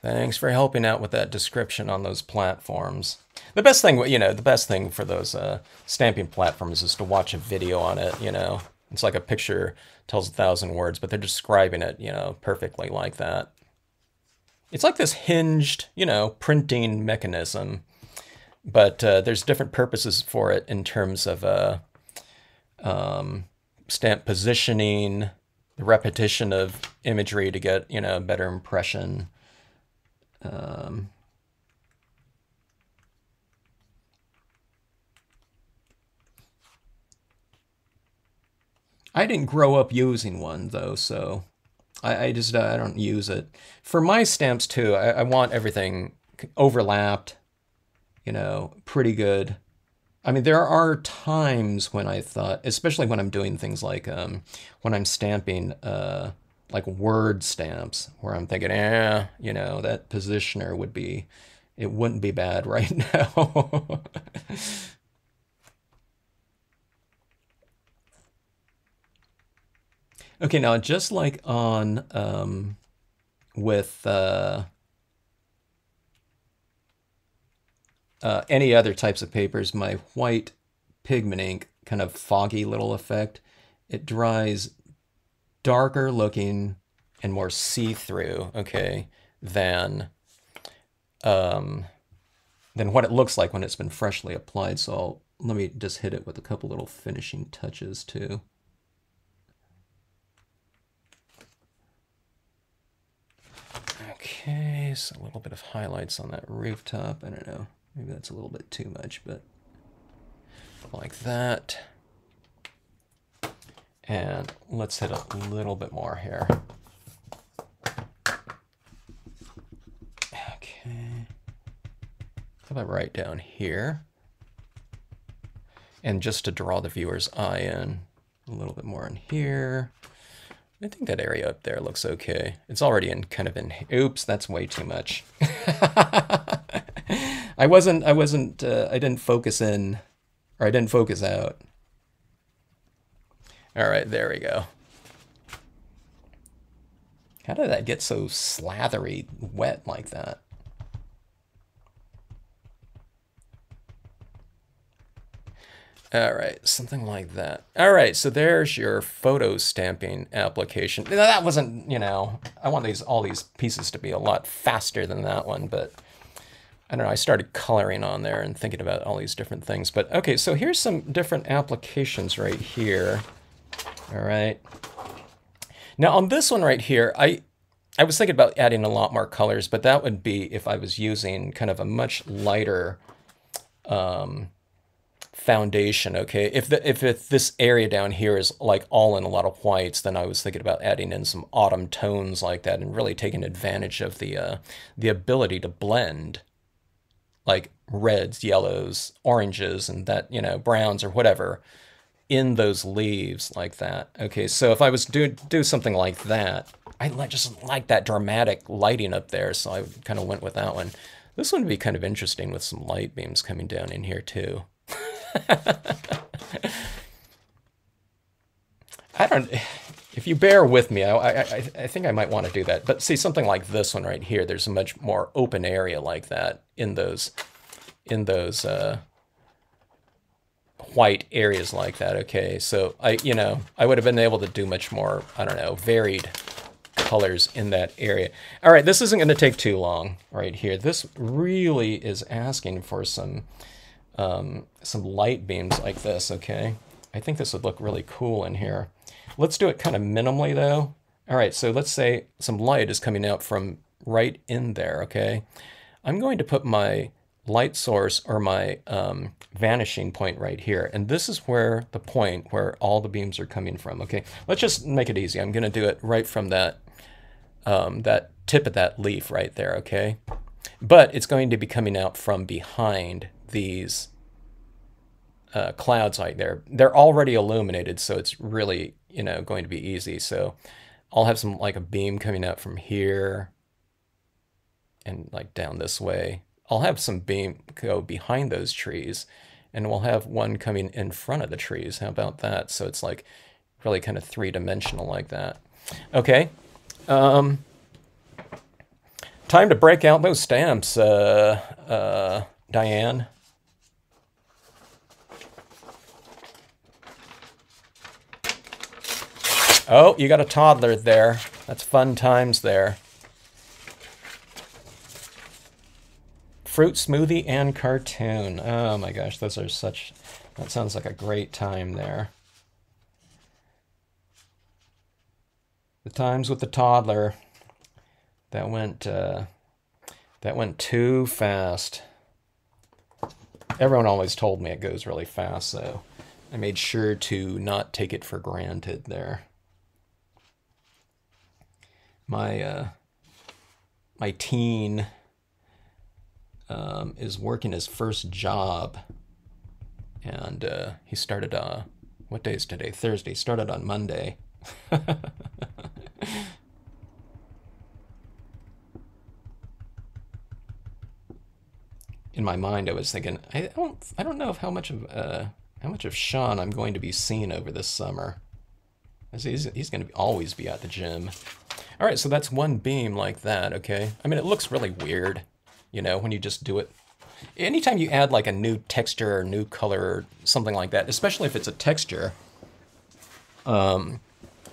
Speaker 1: Thanks for helping out with that description on those platforms. The best thing, you know, the best thing for those uh, stamping platforms is to watch a video on it, you know. It's like a picture tells a thousand words, but they're describing it, you know, perfectly like that. It's like this hinged, you know, printing mechanism, but uh, there's different purposes for it in terms of uh, um, stamp positioning, the repetition of imagery to get, you know, a better impression. Um, I didn't grow up using one though, so I, I just I don't use it. For my stamps too, I, I want everything overlapped, you know, pretty good. I mean, there are times when I thought, especially when I'm doing things like um, when I'm stamping uh, like word stamps, where I'm thinking, eh, you know, that positioner would be, it wouldn't be bad right now. Okay, now just like on um, with uh, uh, any other types of papers, my white pigment ink kind of foggy little effect, it dries darker looking and more see-through, okay, than um, than what it looks like when it's been freshly applied. So I'll, let me just hit it with a couple little finishing touches too. Okay, so a little bit of highlights on that rooftop. I don't know, maybe that's a little bit too much, but like that. And let's hit a little bit more here. Okay. How about right down here? And just to draw the viewer's eye in, a little bit more in here. I think that area up there looks okay. It's already in kind of in, oops, that's way too much. I wasn't, I wasn't, uh, I didn't focus in, or I didn't focus out. All right, there we go. How did that get so slathery wet like that? All right, something like that. All right, so there's your photo stamping application. That wasn't, you know, I want these all these pieces to be a lot faster than that one, but I don't know, I started coloring on there and thinking about all these different things. But okay, so here's some different applications right here. All right. Now on this one right here, I I was thinking about adding a lot more colors, but that would be if I was using kind of a much lighter um, foundation, okay? If the if it, this area down here is like all in a lot of whites, then I was thinking about adding in some autumn tones like that and really taking advantage of the uh, the ability to blend like reds, yellows, oranges, and that, you know, browns or whatever in those leaves like that. Okay, so if I was do do something like that, I just like that dramatic lighting up there, so I kind of went with that one. This one would be kind of interesting with some light beams coming down in here too. I don't. If you bear with me, I, I, I think I might want to do that. But see, something like this one right here, there's a much more open area like that in those, in those uh, white areas like that. Okay, so I, you know, I would have been able to do much more. I don't know, varied colors in that area. All right, this isn't going to take too long right here. This really is asking for some um, some light beams like this, okay? I think this would look really cool in here. Let's do it kind of minimally though. All right, so let's say some light is coming out from right in there, okay? I'm going to put my light source or my um, vanishing point right here. And this is where the point where all the beams are coming from, okay? Let's just make it easy. I'm gonna do it right from that, um, that tip of that leaf right there, okay? But it's going to be coming out from behind these uh, clouds like there. They're already illuminated, so it's really, you know, going to be easy. So I'll have some like a beam coming out from here and like down this way. I'll have some beam go behind those trees and we'll have one coming in front of the trees. How about that? So it's like really kind of three-dimensional like that. Okay. Um, time to break out those stamps, uh, uh, Diane. Oh, you got a toddler there. That's fun times there. Fruit smoothie and cartoon. Oh my gosh, those are such, that sounds like a great time there. The times with the toddler. That went, uh, that went too fast. Everyone always told me it goes really fast, so I made sure to not take it for granted there. My, uh, my teen um, is working his first job, and uh, he started. Uh, what day is today? Thursday. Started on Monday. In my mind, I was thinking, I don't, I don't know how much of, uh, how much of Sean I'm going to be seeing over this summer. He's, he's going to always be at the gym. All right, so that's one beam like that, okay? I mean, it looks really weird you know, when you just do it. Anytime you add like a new texture or new color or something like that, especially if it's a texture, um,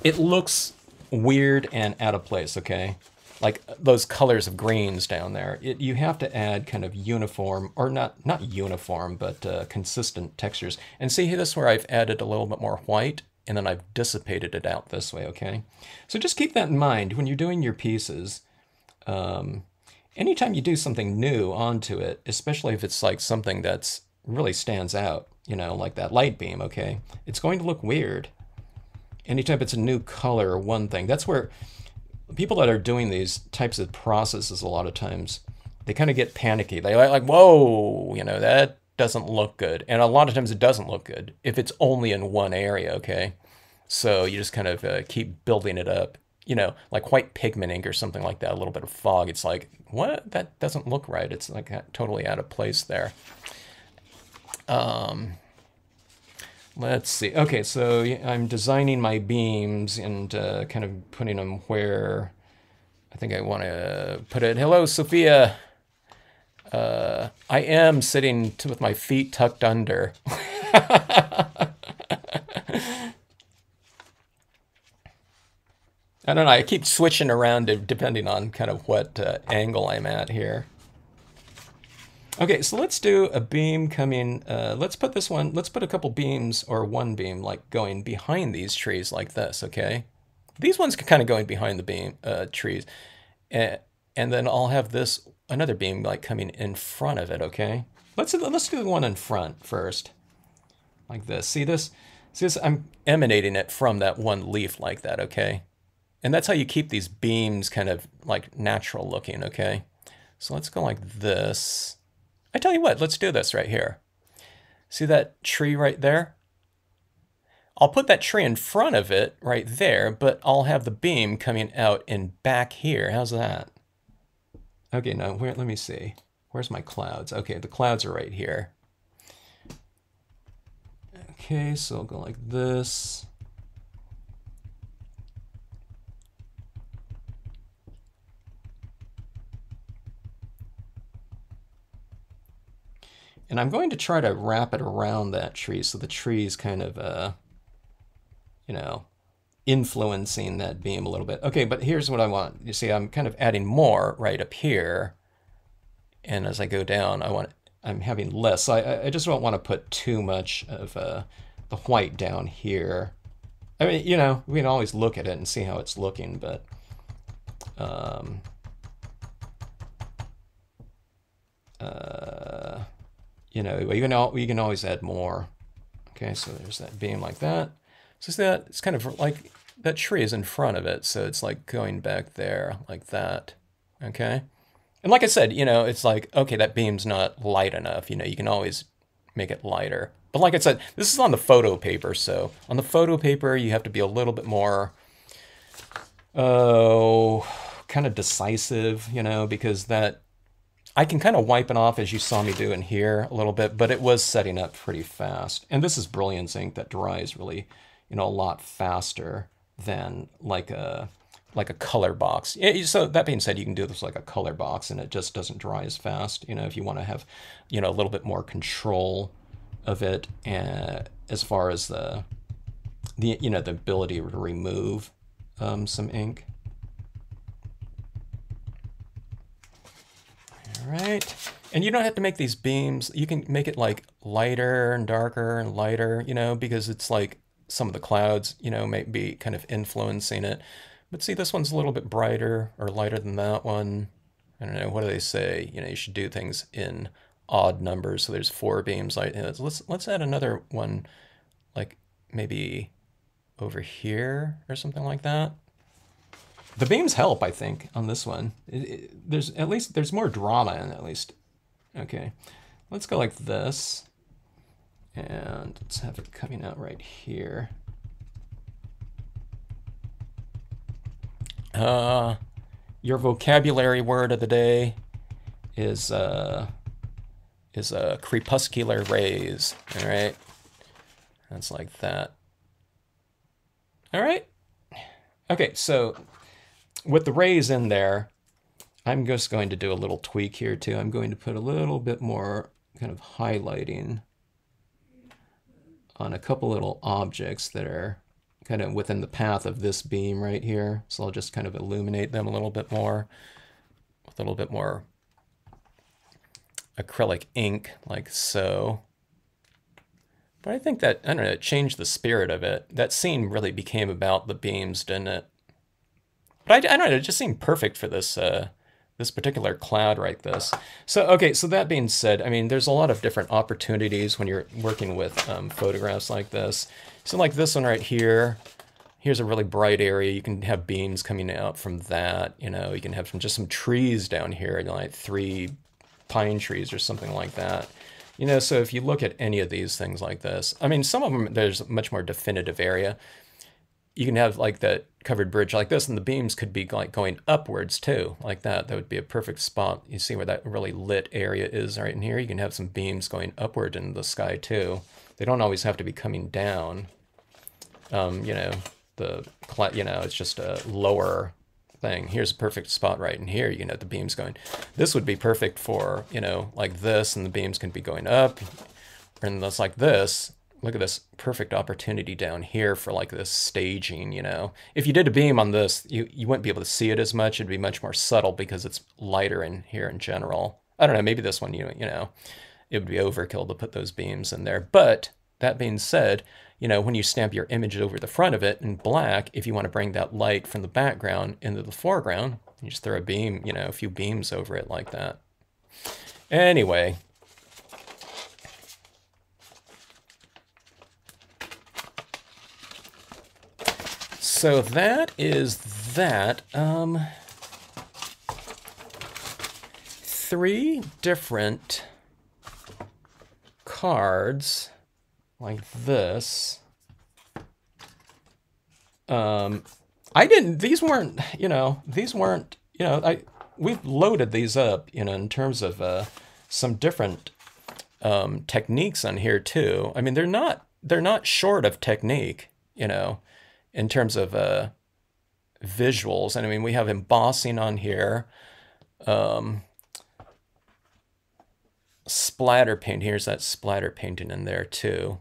Speaker 1: it looks weird and out of place, okay? Like those colors of greens down there. It, you have to add kind of uniform, or not, not uniform, but uh, consistent textures. And see this where I've added a little bit more white and then I've dissipated it out this way, okay? So just keep that in mind when you're doing your pieces. Um, anytime you do something new onto it, especially if it's like something that's really stands out, you know, like that light beam, okay, it's going to look weird. Anytime it's a new color, or one thing, that's where people that are doing these types of processes a lot of times, they kind of get panicky. They like, whoa, you know, that doesn't look good. And a lot of times it doesn't look good if it's only in one area, okay? So you just kind of uh, keep building it up you know, like white pigment ink or something like that, a little bit of fog, it's like, what? That doesn't look right. It's like totally out of place there. Um, let's see. Okay, so I'm designing my beams and uh, kind of putting them where I think I want to put it. Hello, Sophia. Uh, I am sitting with my feet tucked under. I don't know. I keep switching around depending on kind of what uh, angle I'm at here. Okay, so let's do a beam coming, uh, let's put this one, let's put a couple beams or one beam like going behind these trees like this, okay? These ones kind of going behind the beam uh, trees. And, and then I'll have this, another beam like coming in front of it, okay? Let's, let's do the one in front first, like this. See this? See this? I'm emanating it from that one leaf like that, okay? And that's how you keep these beams kind of like natural looking, okay? So let's go like this. I tell you what, let's do this right here. See that tree right there? I'll put that tree in front of it right there, but I'll have the beam coming out and back here. How's that? Okay, now where, let me see. Where's my clouds? Okay, the clouds are right here. Okay, so I'll go like this. And I'm going to try to wrap it around that tree so the tree is kind of, uh, you know, influencing that beam a little bit. Okay, but here's what I want. You see, I'm kind of adding more right up here. And as I go down, I want, I'm having less. I, I just don't want to put too much of uh, the white down here. I mean, you know, we can always look at it and see how it's looking, but um, uh, you know, you can, you can always add more. Okay, so there's that beam like that. So see that, it's kind of like, that tree is in front of it, so it's like going back there like that, okay? And like I said, you know, it's like, okay, that beam's not light enough, you know, you can always make it lighter. But like I said, this is on the photo paper, so on the photo paper, you have to be a little bit more, oh, kind of decisive, you know, because that I can kind of wipe it off as you saw me do in here a little bit, but it was setting up pretty fast. And this is Brilliance ink that dries really, you know, a lot faster than like a like a ColorBox. So that being said, you can do this like a ColorBox and it just doesn't dry as fast. You know, if you want to have, you know, a little bit more control of it and as far as the the you know the ability to remove um, some ink. Right. And you don't have to make these beams. You can make it like lighter and darker and lighter, you know, because it's like some of the clouds, you know, may be kind of influencing it. But see, this one's a little bit brighter or lighter than that one. I don't know, what do they say? You know, you should do things in odd numbers. So there's four beams. Like, let's, let's add another one, like maybe over here or something like that. The beams help, I think, on this one. It, it, there's at least, there's more drama in at least. Okay, let's go like this. And let's have it coming out right here. Uh, your vocabulary word of the day is uh, is a crepuscular rays. All right, that's like that. All right. Okay, so with the rays in there, I'm just going to do a little tweak here too. I'm going to put a little bit more kind of highlighting on a couple little objects that are kind of within the path of this beam right here. So I'll just kind of illuminate them a little bit more with a little bit more acrylic ink like so. But I think that, I don't know, it changed the spirit of it. That scene really became about the beams, didn't it? But I, I don't know, it just seemed perfect for this uh, this particular cloud like this. So, okay, so that being said, I mean, there's a lot of different opportunities when you're working with um, photographs like this. So like this one right here, here's a really bright area. You can have beams coming out from that, you know, you can have some, just some trees down here, you know, like three pine trees or something like that. You know, so if you look at any of these things like this, I mean, some of them, there's a much more definitive area you can have like that covered bridge like this, and the beams could be like going upwards too, like that. That would be a perfect spot. You see where that really lit area is right in here? You can have some beams going upward in the sky too. They don't always have to be coming down. Um, you know, the, you know, it's just a lower thing. Here's a perfect spot right in here. You have the beams going. This would be perfect for, you know, like this, and the beams can be going up. And that's like this, look at this perfect opportunity down here for like this staging, you know. If you did a beam on this, you, you wouldn't be able to see it as much. It'd be much more subtle because it's lighter in here in general. I don't know, maybe this one, you, you know, it would be overkill to put those beams in there. But that being said, you know, when you stamp your image over the front of it in black, if you want to bring that light from the background into the foreground, you just throw a beam, you know, a few beams over it like that. Anyway, so that is that. Um, three different cards like this. Um, I didn't, these weren't, you know, these weren't, you know, I, we've loaded these up, you know, in terms of uh, some different um, techniques on here too. I mean, they're not, they're not short of technique, you know in terms of uh, visuals. And I mean, we have embossing on here. Um, splatter paint, here's that splatter painting in there too.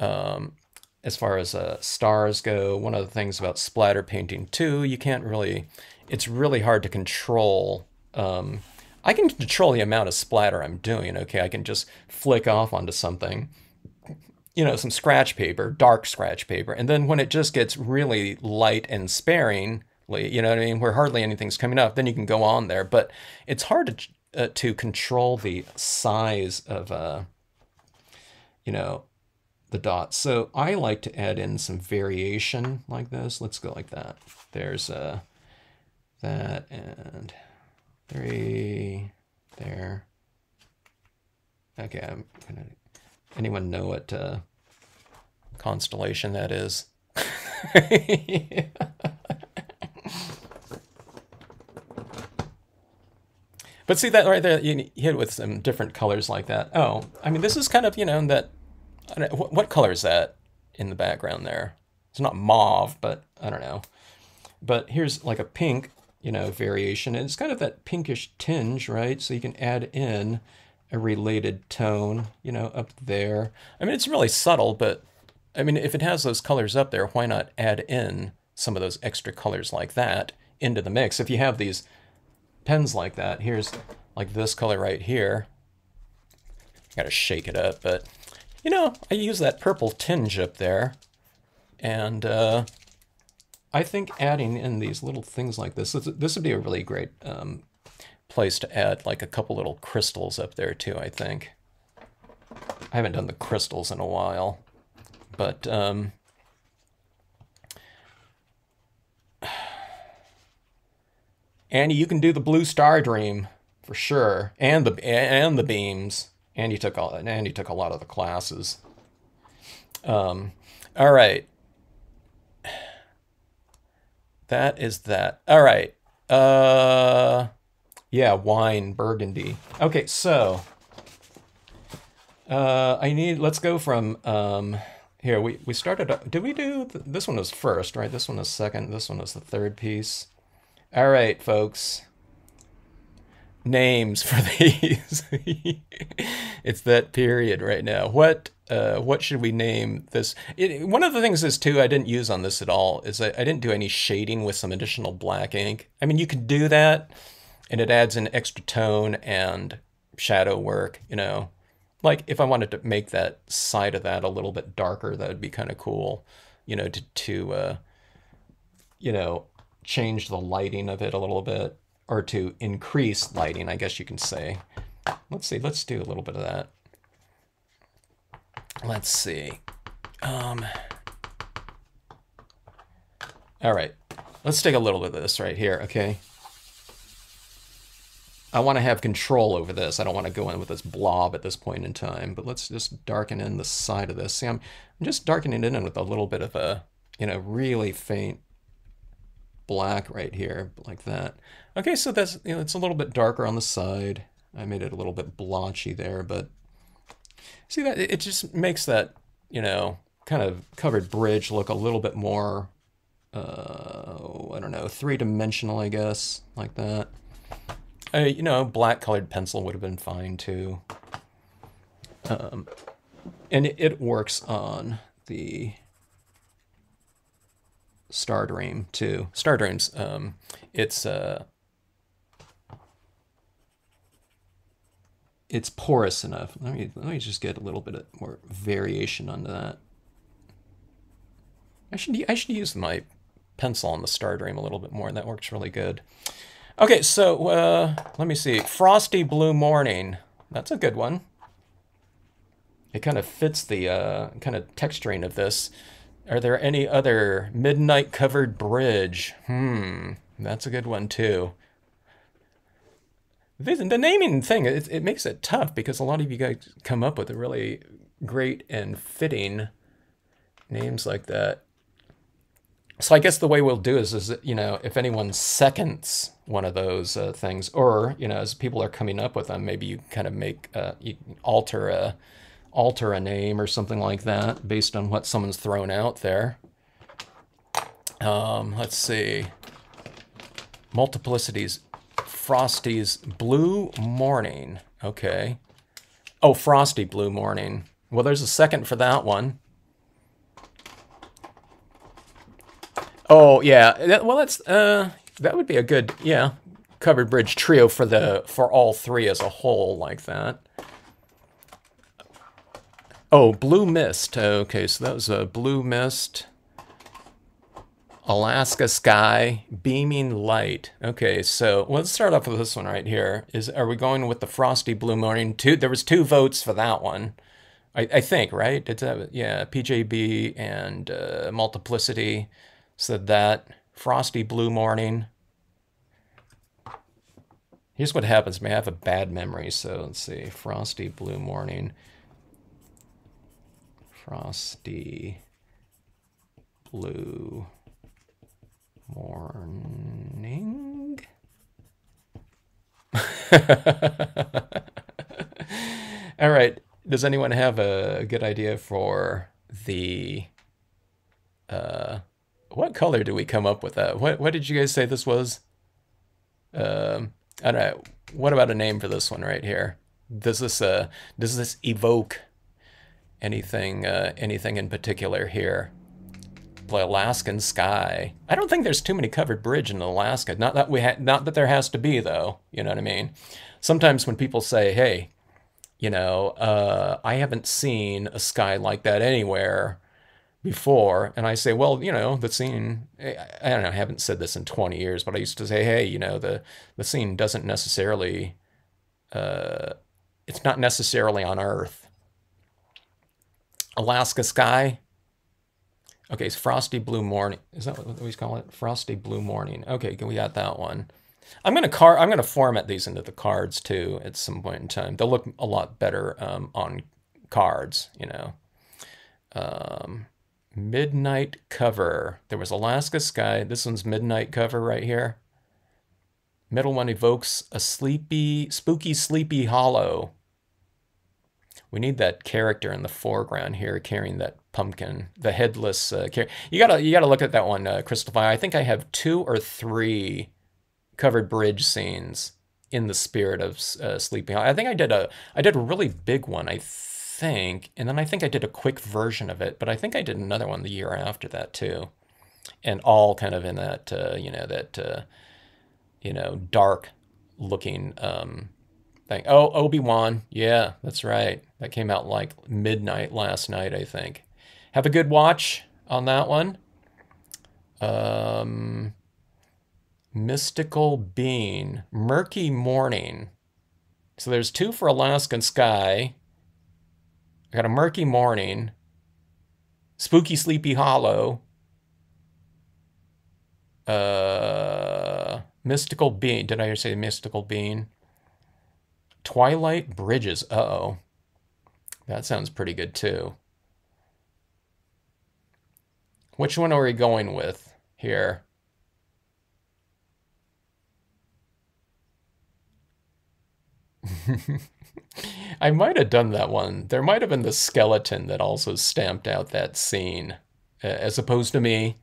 Speaker 1: Um, as far as uh, stars go, one of the things about splatter painting too, you can't really, it's really hard to control. Um, I can control the amount of splatter I'm doing, okay? I can just flick off onto something you know, some scratch paper, dark scratch paper. And then when it just gets really light and sparingly, you know what I mean, where hardly anything's coming up, then you can go on there. But it's hard to, uh, to control the size of, uh, you know, the dots. So I like to add in some variation like this. Let's go like that. There's uh, that and three there. Okay, I'm gonna Anyone know what uh, constellation that is? But see that right there, you hit with some different colors like that. Oh, I mean, this is kind of, you know, that, what, what color is that in the background there? It's not mauve, but I don't know. But here's like a pink, you know, variation. And it's kind of that pinkish tinge, right? So you can add in a related tone, you know, up there. I mean, it's really subtle, but I mean, if it has those colors up there, why not add in some of those extra colors like that into the mix? If you have these pens like that, here's like this color right here. Got to shake it up, but you know, I use that purple tinge up there. And uh, I think adding in these little things like this, this, this would be a really great um, place to add like a couple little crystals up there too, I think. I haven't done the crystals in a while, but um, Annie, you can do the Blue Stardream for sure, and the and the beams. And you took all and you took a lot of the classes. Um, all right. That is that. All right. Uh, yeah, wine, Burgundy. Okay, so uh, I need. Let's go from um, here. We we started. Did we do th this one was first, right? This one was second. This one was the third piece. All right, folks. Names for these. it's that period right now. What uh, what should we name this? It, one of the things is too I didn't use on this at all is I, I didn't do any shading with some additional black ink. I mean, you could do that, and it adds an extra tone and shadow work. You know, like if I wanted to make that side of that a little bit darker, that would be kind of cool. You know, to to uh, you know change the lighting of it a little bit, or to increase lighting, I guess you can say. Let's see. Let's do a little bit of that. Let's see. Um, all right. Let's take a little bit of this right here, okay? I want to have control over this. I don't want to go in with this blob at this point in time, but let's just darken in the side of this. See, I'm, I'm just darkening it in with a little bit of a, you know, really faint black right here, like that. Okay, so that's, you know, it's a little bit darker on the side. I made it a little bit blotchy there, but See that it just makes that you know kind of covered bridge look a little bit more uh, I don't know three dimensional I guess like that. Uh, you know, black colored pencil would have been fine too. Um, and it, it works on the Stardream too. Stardreams, um, it's uh, it's porous enough. Let me let me just get a little bit more variation onto that. I should I should use my pencil on the Stardream a little bit more, that works really good. Okay, so uh, let me see. Frosty Blue Morning. That's a good one. It kind of fits the uh, kind of texturing of this. Are there any other Midnight Covered Bridge? Hmm, that's a good one too. The, the naming thing, it, it makes it tough because a lot of you guys come up with really great and fitting names like that. So I guess the way we'll do is, is that, you know, if anyone seconds one of those uh, things, or you know, as people are coming up with them, maybe you kind of make uh, you alter a alter a name or something like that based on what someone's thrown out there. Um, let's see. Multiplicities Frosty's Blue Morning. Okay. Oh, Frosty Blue Morning. Well, there's a second for that one. Oh, yeah. Well, that's, uh, that would be a good, yeah, covered bridge trio for the, for all three as a whole like that. Oh, Blue Mist. Okay, so that was a Blue Mist. Alaska sky, beaming light. Okay, so let's start off with this one right here. Is are we going with the frosty blue morning? Two. There was two votes for that one, I, I think, right? It's that? Yeah, PJB and uh, Multiplicity said that frosty blue morning. Here's what happens. May I have a bad memory, so let's see. Frosty blue morning. Frosty blue morning. All right. Does anyone have a good idea for the uh what color do we come up with that? What what did you guys say this was? Um I don't know. What about a name for this one right here? Does this uh does this evoke anything uh, anything in particular here. The Alaskan sky. I don't think there's too many covered bridge in Alaska. Not that we ha- not that there has to be though. You know what I mean? Sometimes when people say, "Hey, you know, uh, I haven't seen a sky like that anywhere," before and I say, well, you know, the scene, I don't know, I haven't said this in 20 years, but I used to say, hey, you know, the, the scene doesn't necessarily, uh, it's not necessarily on Earth. Alaska sky. Okay, it's frosty blue morning. Is that what we call it? Frosty blue morning. Okay, we got that one. I'm gonna car. I'm gonna format these into the cards too at some point in time. They'll look a lot better um, on cards, you know. Um, Midnight cover. There was Alaska Sky. This one's midnight cover right here. Middle one evokes a sleepy, spooky, sleepy hollow. We need that character in the foreground here carrying that pumpkin, the headless uh, You gotta, you gotta look at that one, uh, I think I have two or three covered bridge scenes in the spirit of uh, Sleepy Hollow. I think I did a, I did a really big one. I think, and then I think I did a quick version of it, but I think I did another one the year after that too, and all kind of in that uh, you know that uh, you know dark looking um, thing. Oh, Obi Wan, yeah, that's right. That came out like midnight last night, I think. Have a good watch on that one. Um, mystical being, murky morning. So there's two for Alaskan Sky. I got a murky morning, spooky sleepy hollow, uh, mystical being. Did I say mystical being? Twilight Bridges. Uh oh. That sounds pretty good too. Which one are we going with here? I might have done that one. There might have been the skeleton that also stamped out that scene, uh, as opposed to me.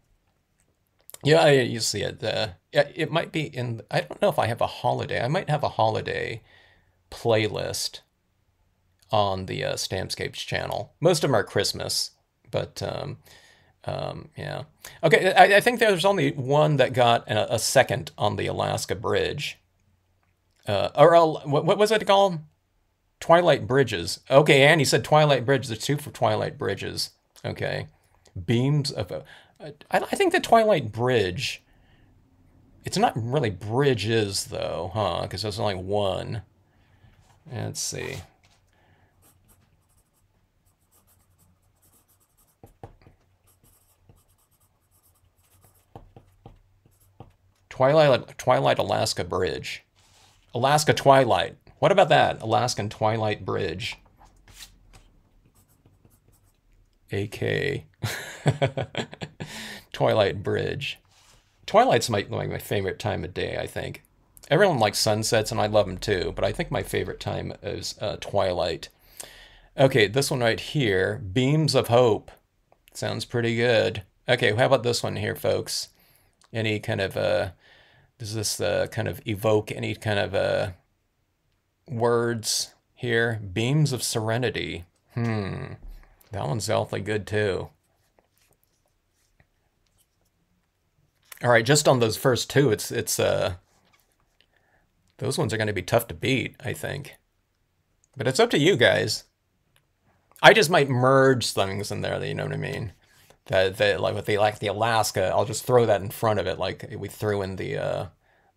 Speaker 1: Yeah, you see it. Uh, it might be in. I don't know if I have a holiday. I might have a holiday playlist on the uh, Stampscapes channel. Most of them are Christmas, but um, um, yeah. Okay, I, I, think there's only one that got a, a second on the Alaska Bridge. Uh, or uh, what, what was it called? Twilight Bridges. Okay, Annie said Twilight Bridge. There's two for Twilight Bridges. Okay. Beams of. Uh, I, I think the Twilight Bridge. It's not really bridges, though, huh? Because there's only one. Let's see. Twilight, Twilight Alaska Bridge. Alaska Twilight. What about that? Alaskan Twilight Bridge. AK. Twilight Bridge. Twilight's my, my favorite time of day, I think. Everyone likes sunsets, and I love them too, but I think my favorite time is uh, twilight. Okay, this one right here, Beams of Hope. Sounds pretty good. Okay, how about this one here, folks? Any kind of, uh, does this uh, kind of evoke any kind of uh, words here. Beams of Serenity. Hmm. That one's awfully good too. All right, just on those first two, it's it's uh those ones are going to be tough to beat, I think. But it's up to you guys. I just might merge things in there, you know what I mean? That that like with the like the Alaska, I'll just throw that in front of it like we threw in the uh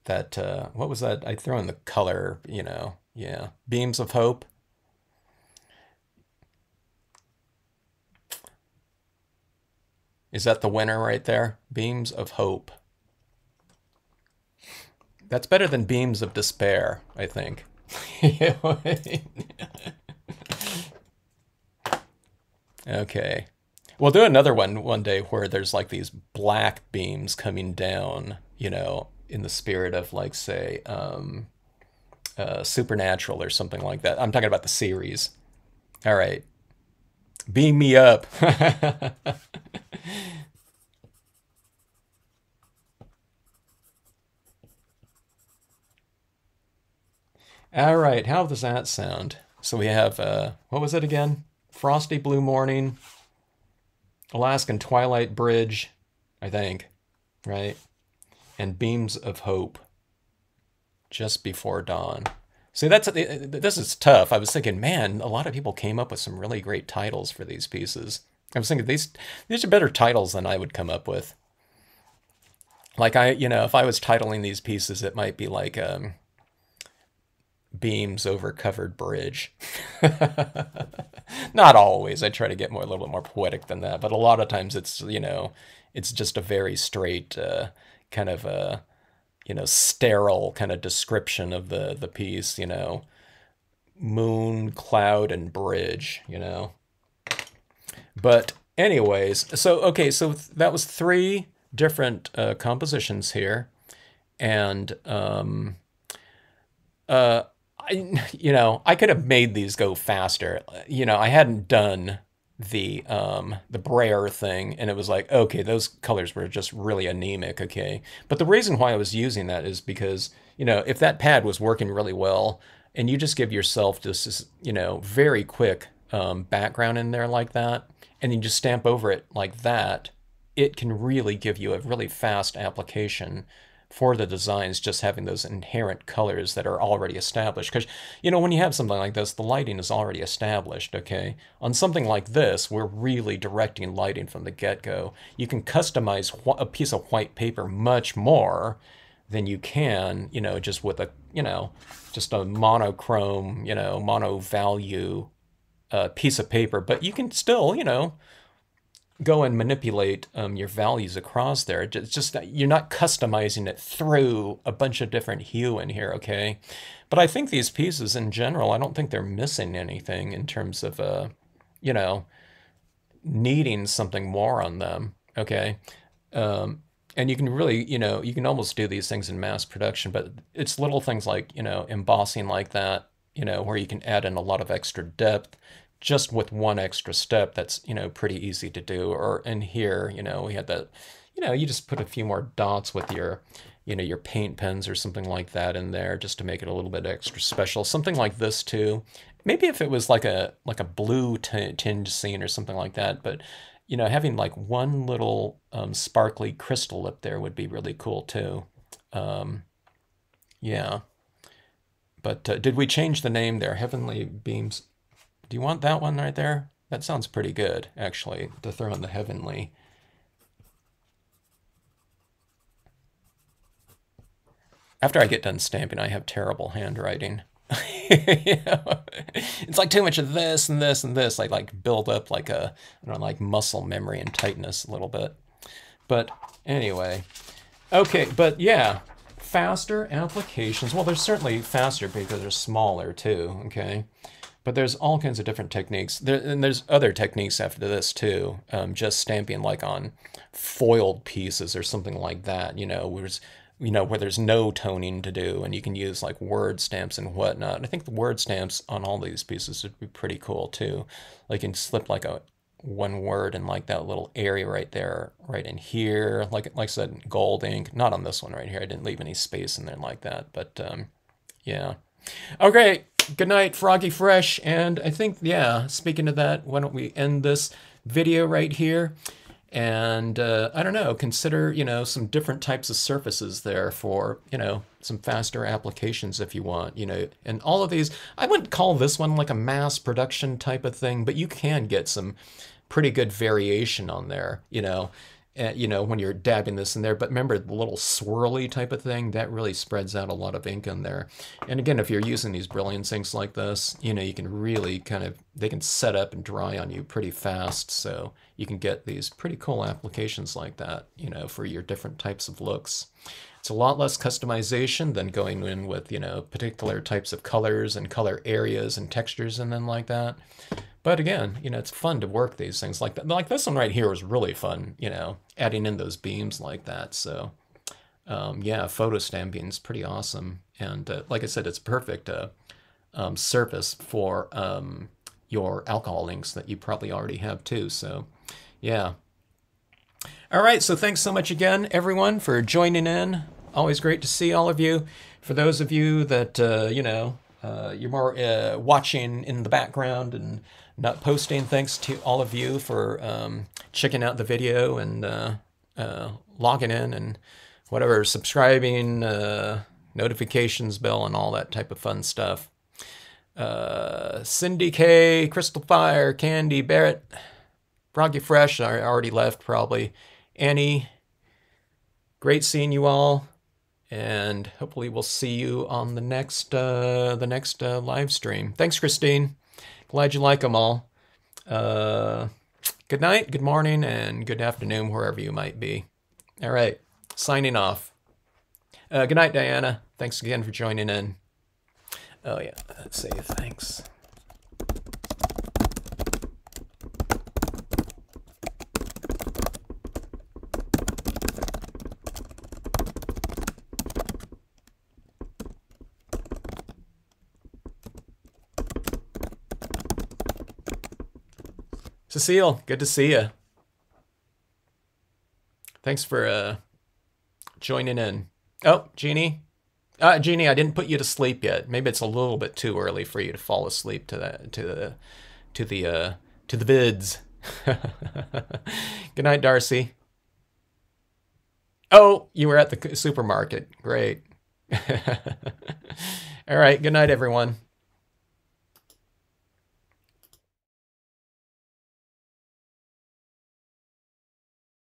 Speaker 1: that uh what was that? I threw in the color, you know, yeah. Beams of Hope. Is that the winner right there? Beams of Hope. That's better than Beams of Despair, I think. okay. We'll do another one one day where there's like these black beams coming down, you know, in the spirit of like say um uh, Supernatural or something like that. I'm talking about the series. All right. Beam me up. All right, how does that sound? So we have, uh, what was it again? Frosty Blue Morning, Alaskan Twilight Bridge, I think, right? And Beams of Hope, just before dawn. See, that's this is tough. I was thinking, man, a lot of people came up with some really great titles for these pieces. I was thinking these these are better titles than I would come up with. Like I, you know, if I was titling these pieces, it might be like um, beams over covered bridge. Not always. I try to get more a little bit more poetic than that, but a lot of times it's you know, it's just a very straight uh, kind of a you know sterile kind of description of the the piece. You know, moon, cloud, and bridge. You know. But anyways, so okay, so that was three different uh, compositions here, and um, uh, I, you know, I could have made these go faster. You know, I hadn't done the um the Brayer thing and it was like okay those colors were just really anemic okay? But the reason why I was using that is because you know if that pad was working really well and you just give yourself this you know very quick um, background in there like that and you just stamp over it like that, it can really give you a really fast application for the designs just having those inherent colors that are already established. Because, you know, when you have something like this, the lighting is already established, okay? On something like this, we're really directing lighting from the get-go. You can customize a piece of white paper much more than you can, you know, just with a, you know, just a monochrome, you know, mono value uh, piece of paper, but you can still, you know, go and manipulate um, your values across there. It's just that you're not customizing it through a bunch of different hue in here, okay? But I think these pieces in general, I don't think they're missing anything in terms of, uh, you know, needing something more on them, okay? Um, and you can really, you know, you can almost do these things in mass production, but it's little things like, you know, embossing like that, you know, where you can add in a lot of extra depth just with one extra step that's, you know, pretty easy to do. Or in here, you know, we had that, you know, you just put a few more dots with your, you know, your paint pens or something like that in there just to make it a little bit extra special. Something like this too. Maybe if it was like a like a blue tinge scene or something like that, but you know, having like one little um, sparkly crystal up there would be really cool too. Um, yeah. But uh, did we change the name there? Heavenly Beams do you want that one right there? That sounds pretty good, actually, to throw in the heavenly. After I get done stamping, I have terrible handwriting. you know, it's like too much of this and this and this. I like build up like a, I don't know, like muscle memory and tightness a little bit. But anyway, okay, but yeah, faster applications. Well, they're certainly faster because they're smaller too, okay? But there's all kinds of different techniques. There, and there's other techniques after this too. Um, just stamping like on foiled pieces or something like that. You know, where's you know where there's no toning to do, and you can use like word stamps and whatnot. And I think the word stamps on all these pieces would be pretty cool too. Like you can slip like a one word in like that little area right there, right in here. Like like I said, gold ink. Not on this one right here. I didn't leave any space in there like that. But um, yeah. Okay, good night, Froggy Fresh. And I think, yeah, speaking of that, why don't we end this video right here? And uh, I don't know, consider, you know, some different types of surfaces there for, you know, some faster applications if you want, you know, and all of these, I wouldn't call this one like a mass production type of thing, but you can get some pretty good variation on there, you know. Uh, you know, when you're dabbing this in there. But remember the little swirly type of thing, that really spreads out a lot of ink in there. And again, if you're using these brilliance inks like this, you know, you can really kind of, they can set up and dry on you pretty fast. So you can get these pretty cool applications like that, you know, for your different types of looks. It's a lot less customization than going in with, you know, particular types of colors and color areas and textures and then like that. But again, you know, it's fun to work these things like that. Like this one right here was really fun, you know, adding in those beams like that. So um, yeah, photo stamping is pretty awesome. And uh, like I said, it's perfect uh, um, surface for um, your alcohol inks that you probably already have too. So yeah. All right, so thanks so much again, everyone, for joining in. Always great to see all of you. For those of you that, uh, you know, uh, you're more uh, watching in the background and not posting. Thanks to all of you for um, checking out the video and uh, uh logging in and whatever, subscribing, uh, notifications bell, and all that type of fun stuff. Cindy K, Crystal Fire, Candy, Barrett, Froggy Fresh, I already left probably. Annie, great seeing you all and hopefully we'll see you on the next uh, the next uh, live stream. Thanks, Christine. Glad you like them all. Uh, good night, good morning, and good afternoon, wherever you might be. All right, signing off. Uh, good night, Diana. Thanks again for joining in. Oh yeah, let's say thanks. Cecile, good to see you. Thanks for uh, joining in. Oh, Jeannie. Uh, Jeannie, I didn't put you to sleep yet. Maybe it's a little bit too early for you to fall asleep to the to the to the uh, to the vids. good night, Darcy. Oh, you were at the supermarket. Great. All right. Good night, everyone.